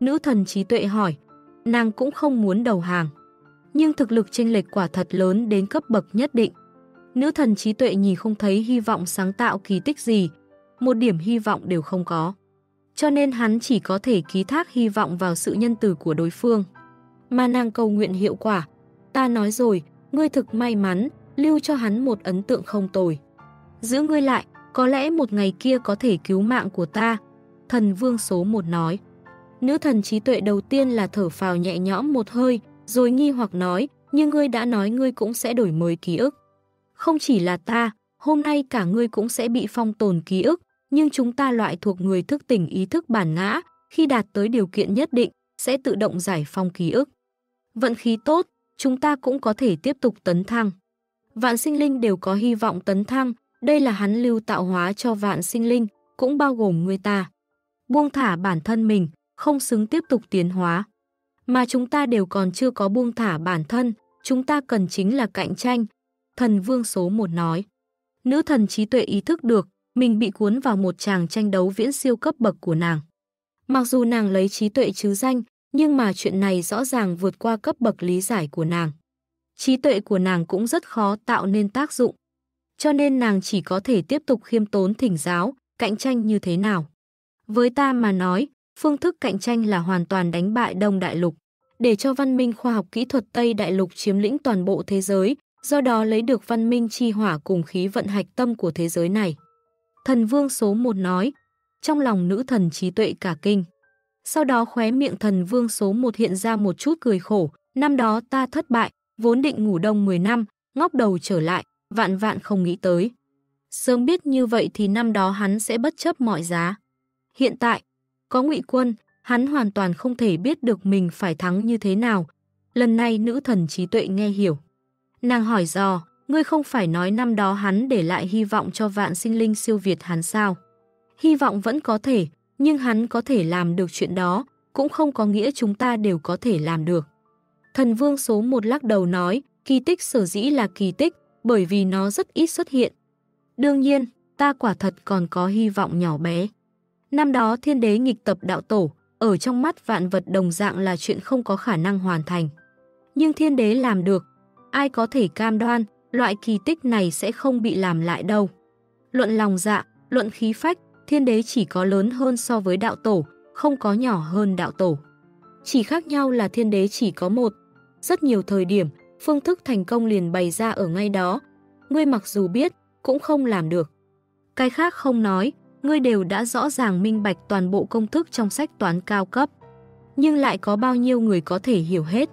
[SPEAKER 1] Nữ thần trí tuệ hỏi. Nàng cũng không muốn đầu hàng. Nhưng thực lực chênh lệch quả thật lớn đến cấp bậc nhất định. Nữ thần trí tuệ nhìn không thấy hy vọng sáng tạo kỳ tích gì, một điểm hy vọng đều không có. Cho nên hắn chỉ có thể ký thác hy vọng vào sự nhân từ của đối phương. Mà nàng cầu nguyện hiệu quả. Ta nói rồi, ngươi thực may mắn, lưu cho hắn một ấn tượng không tồi. Giữ ngươi lại, có lẽ một ngày kia có thể cứu mạng của ta. Thần vương số một nói. Nữ thần trí tuệ đầu tiên là thở phào nhẹ nhõm một hơi, rồi nghi hoặc nói, nhưng ngươi đã nói ngươi cũng sẽ đổi mới ký ức. Không chỉ là ta, hôm nay cả ngươi cũng sẽ bị phong tồn ký ức, nhưng chúng ta loại thuộc người thức tỉnh ý thức bản ngã, khi đạt tới điều kiện nhất định, sẽ tự động giải phong ký ức. Vận khí tốt, chúng ta cũng có thể tiếp tục tấn thăng. Vạn sinh linh đều có hy vọng tấn thăng, đây là hắn lưu tạo hóa cho vạn sinh linh, cũng bao gồm người ta. Buông thả bản thân mình, không xứng tiếp tục tiến hóa. Mà chúng ta đều còn chưa có buông thả bản thân, chúng ta cần chính là cạnh tranh. Thần vương số một nói. Nữ thần trí tuệ ý thức được, mình bị cuốn vào một chàng tranh đấu viễn siêu cấp bậc của nàng. Mặc dù nàng lấy trí tuệ chứ danh, nhưng mà chuyện này rõ ràng vượt qua cấp bậc lý giải của nàng. Trí tuệ của nàng cũng rất khó tạo nên tác dụng. Cho nên nàng chỉ có thể tiếp tục khiêm tốn thỉnh giáo, cạnh tranh như thế nào. Với ta mà nói, phương thức cạnh tranh là hoàn toàn đánh bại Đông Đại Lục. để cho văn minh khoa học kỹ thuật Tây Đại Lục chiếm lĩnh toàn bộ thế giới, do đó lấy được văn minh chi hỏa cùng khí vận hạch tâm của thế giới này. Thần vương số 1 nói, trong lòng nữ thần trí tuệ cả kinh. Sau đó khóe miệng thần vương số 1 hiện ra một chút cười khổ, năm đó ta thất bại, vốn định ngủ đông 10 năm, ngóc đầu trở lại, vạn vạn không nghĩ tới. Sớm biết như vậy thì năm đó hắn sẽ bất chấp mọi giá. Hiện tại, có ngụy quân, hắn hoàn toàn không thể biết được mình phải thắng như thế nào. Lần này nữ thần trí tuệ nghe hiểu. Nàng hỏi dò, ngươi không phải nói năm đó hắn để lại hy vọng cho vạn sinh linh siêu việt hắn sao? Hy vọng vẫn có thể, nhưng hắn có thể làm được chuyện đó, cũng không có nghĩa chúng ta đều có thể làm được. Thần vương số một lắc đầu nói, kỳ tích sở dĩ là kỳ tích, bởi vì nó rất ít xuất hiện. Đương nhiên, ta quả thật còn có hy vọng nhỏ bé. Năm đó thiên đế nghịch tập đạo tổ, ở trong mắt vạn vật đồng dạng là chuyện không có khả năng hoàn thành. Nhưng thiên đế làm được, ai có thể cam đoan, loại kỳ tích này sẽ không bị làm lại đâu. Luận lòng dạ, luận khí phách, thiên đế chỉ có lớn hơn so với đạo tổ, không có nhỏ hơn đạo tổ. Chỉ khác nhau là thiên đế chỉ có một. Rất nhiều thời điểm, phương thức thành công liền bày ra ở ngay đó. Ngươi mặc dù biết, cũng không làm được. Cái khác không nói, ngươi đều đã rõ ràng minh bạch toàn bộ công thức trong sách toán cao cấp. Nhưng lại có bao nhiêu người có thể hiểu hết.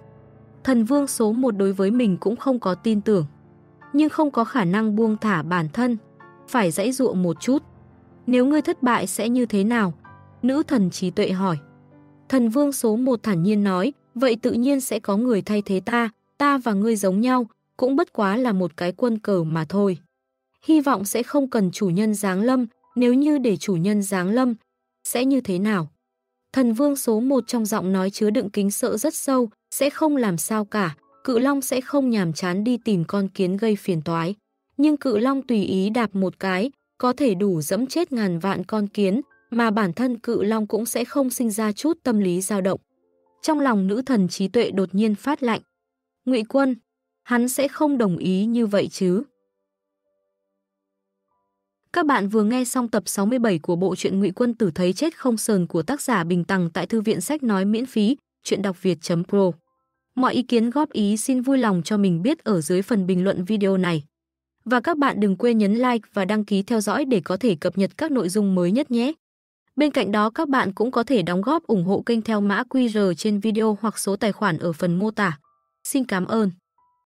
[SPEAKER 1] Thần vương số một đối với mình cũng không có tin tưởng. Nhưng không có khả năng buông thả bản thân. Phải dãy dụa một chút. Nếu ngươi thất bại sẽ như thế nào? Nữ thần trí tuệ hỏi. Thần vương số một thản nhiên nói, vậy tự nhiên sẽ có người thay thế ta, ta và ngươi giống nhau, cũng bất quá là một cái quân cờ mà thôi. Hy vọng sẽ không cần chủ nhân giáng lâm, nếu như để chủ nhân giáng lâm, sẽ như thế nào? Thần vương số một trong giọng nói chứa đựng kính sợ rất sâu, sẽ không làm sao cả, cự long sẽ không nhàm chán đi tìm con kiến gây phiền toái. Nhưng cự long tùy ý đạp một cái, có thể đủ dẫm chết ngàn vạn con kiến, mà bản thân cự long cũng sẽ không sinh ra chút tâm lý dao động. Trong lòng nữ thần trí tuệ đột nhiên phát lạnh. Ngụy quân, hắn sẽ không đồng ý như vậy chứ. Các bạn vừa nghe xong tập 67 của bộ truyện Ngụy Quân Tử thấy chết không sờn của tác giả Bình Tằng tại thư viện sách nói miễn phí, chuyện đọc việt.pro. Mọi ý kiến góp ý xin vui lòng cho mình biết ở dưới phần bình luận video này. Và các bạn đừng quên nhấn like và đăng ký theo dõi để có thể cập nhật các nội dung mới nhất nhé. Bên cạnh đó, các bạn cũng có thể đóng góp ủng hộ kênh theo mã QR trên video hoặc số tài khoản ở phần mô tả. Xin cảm ơn.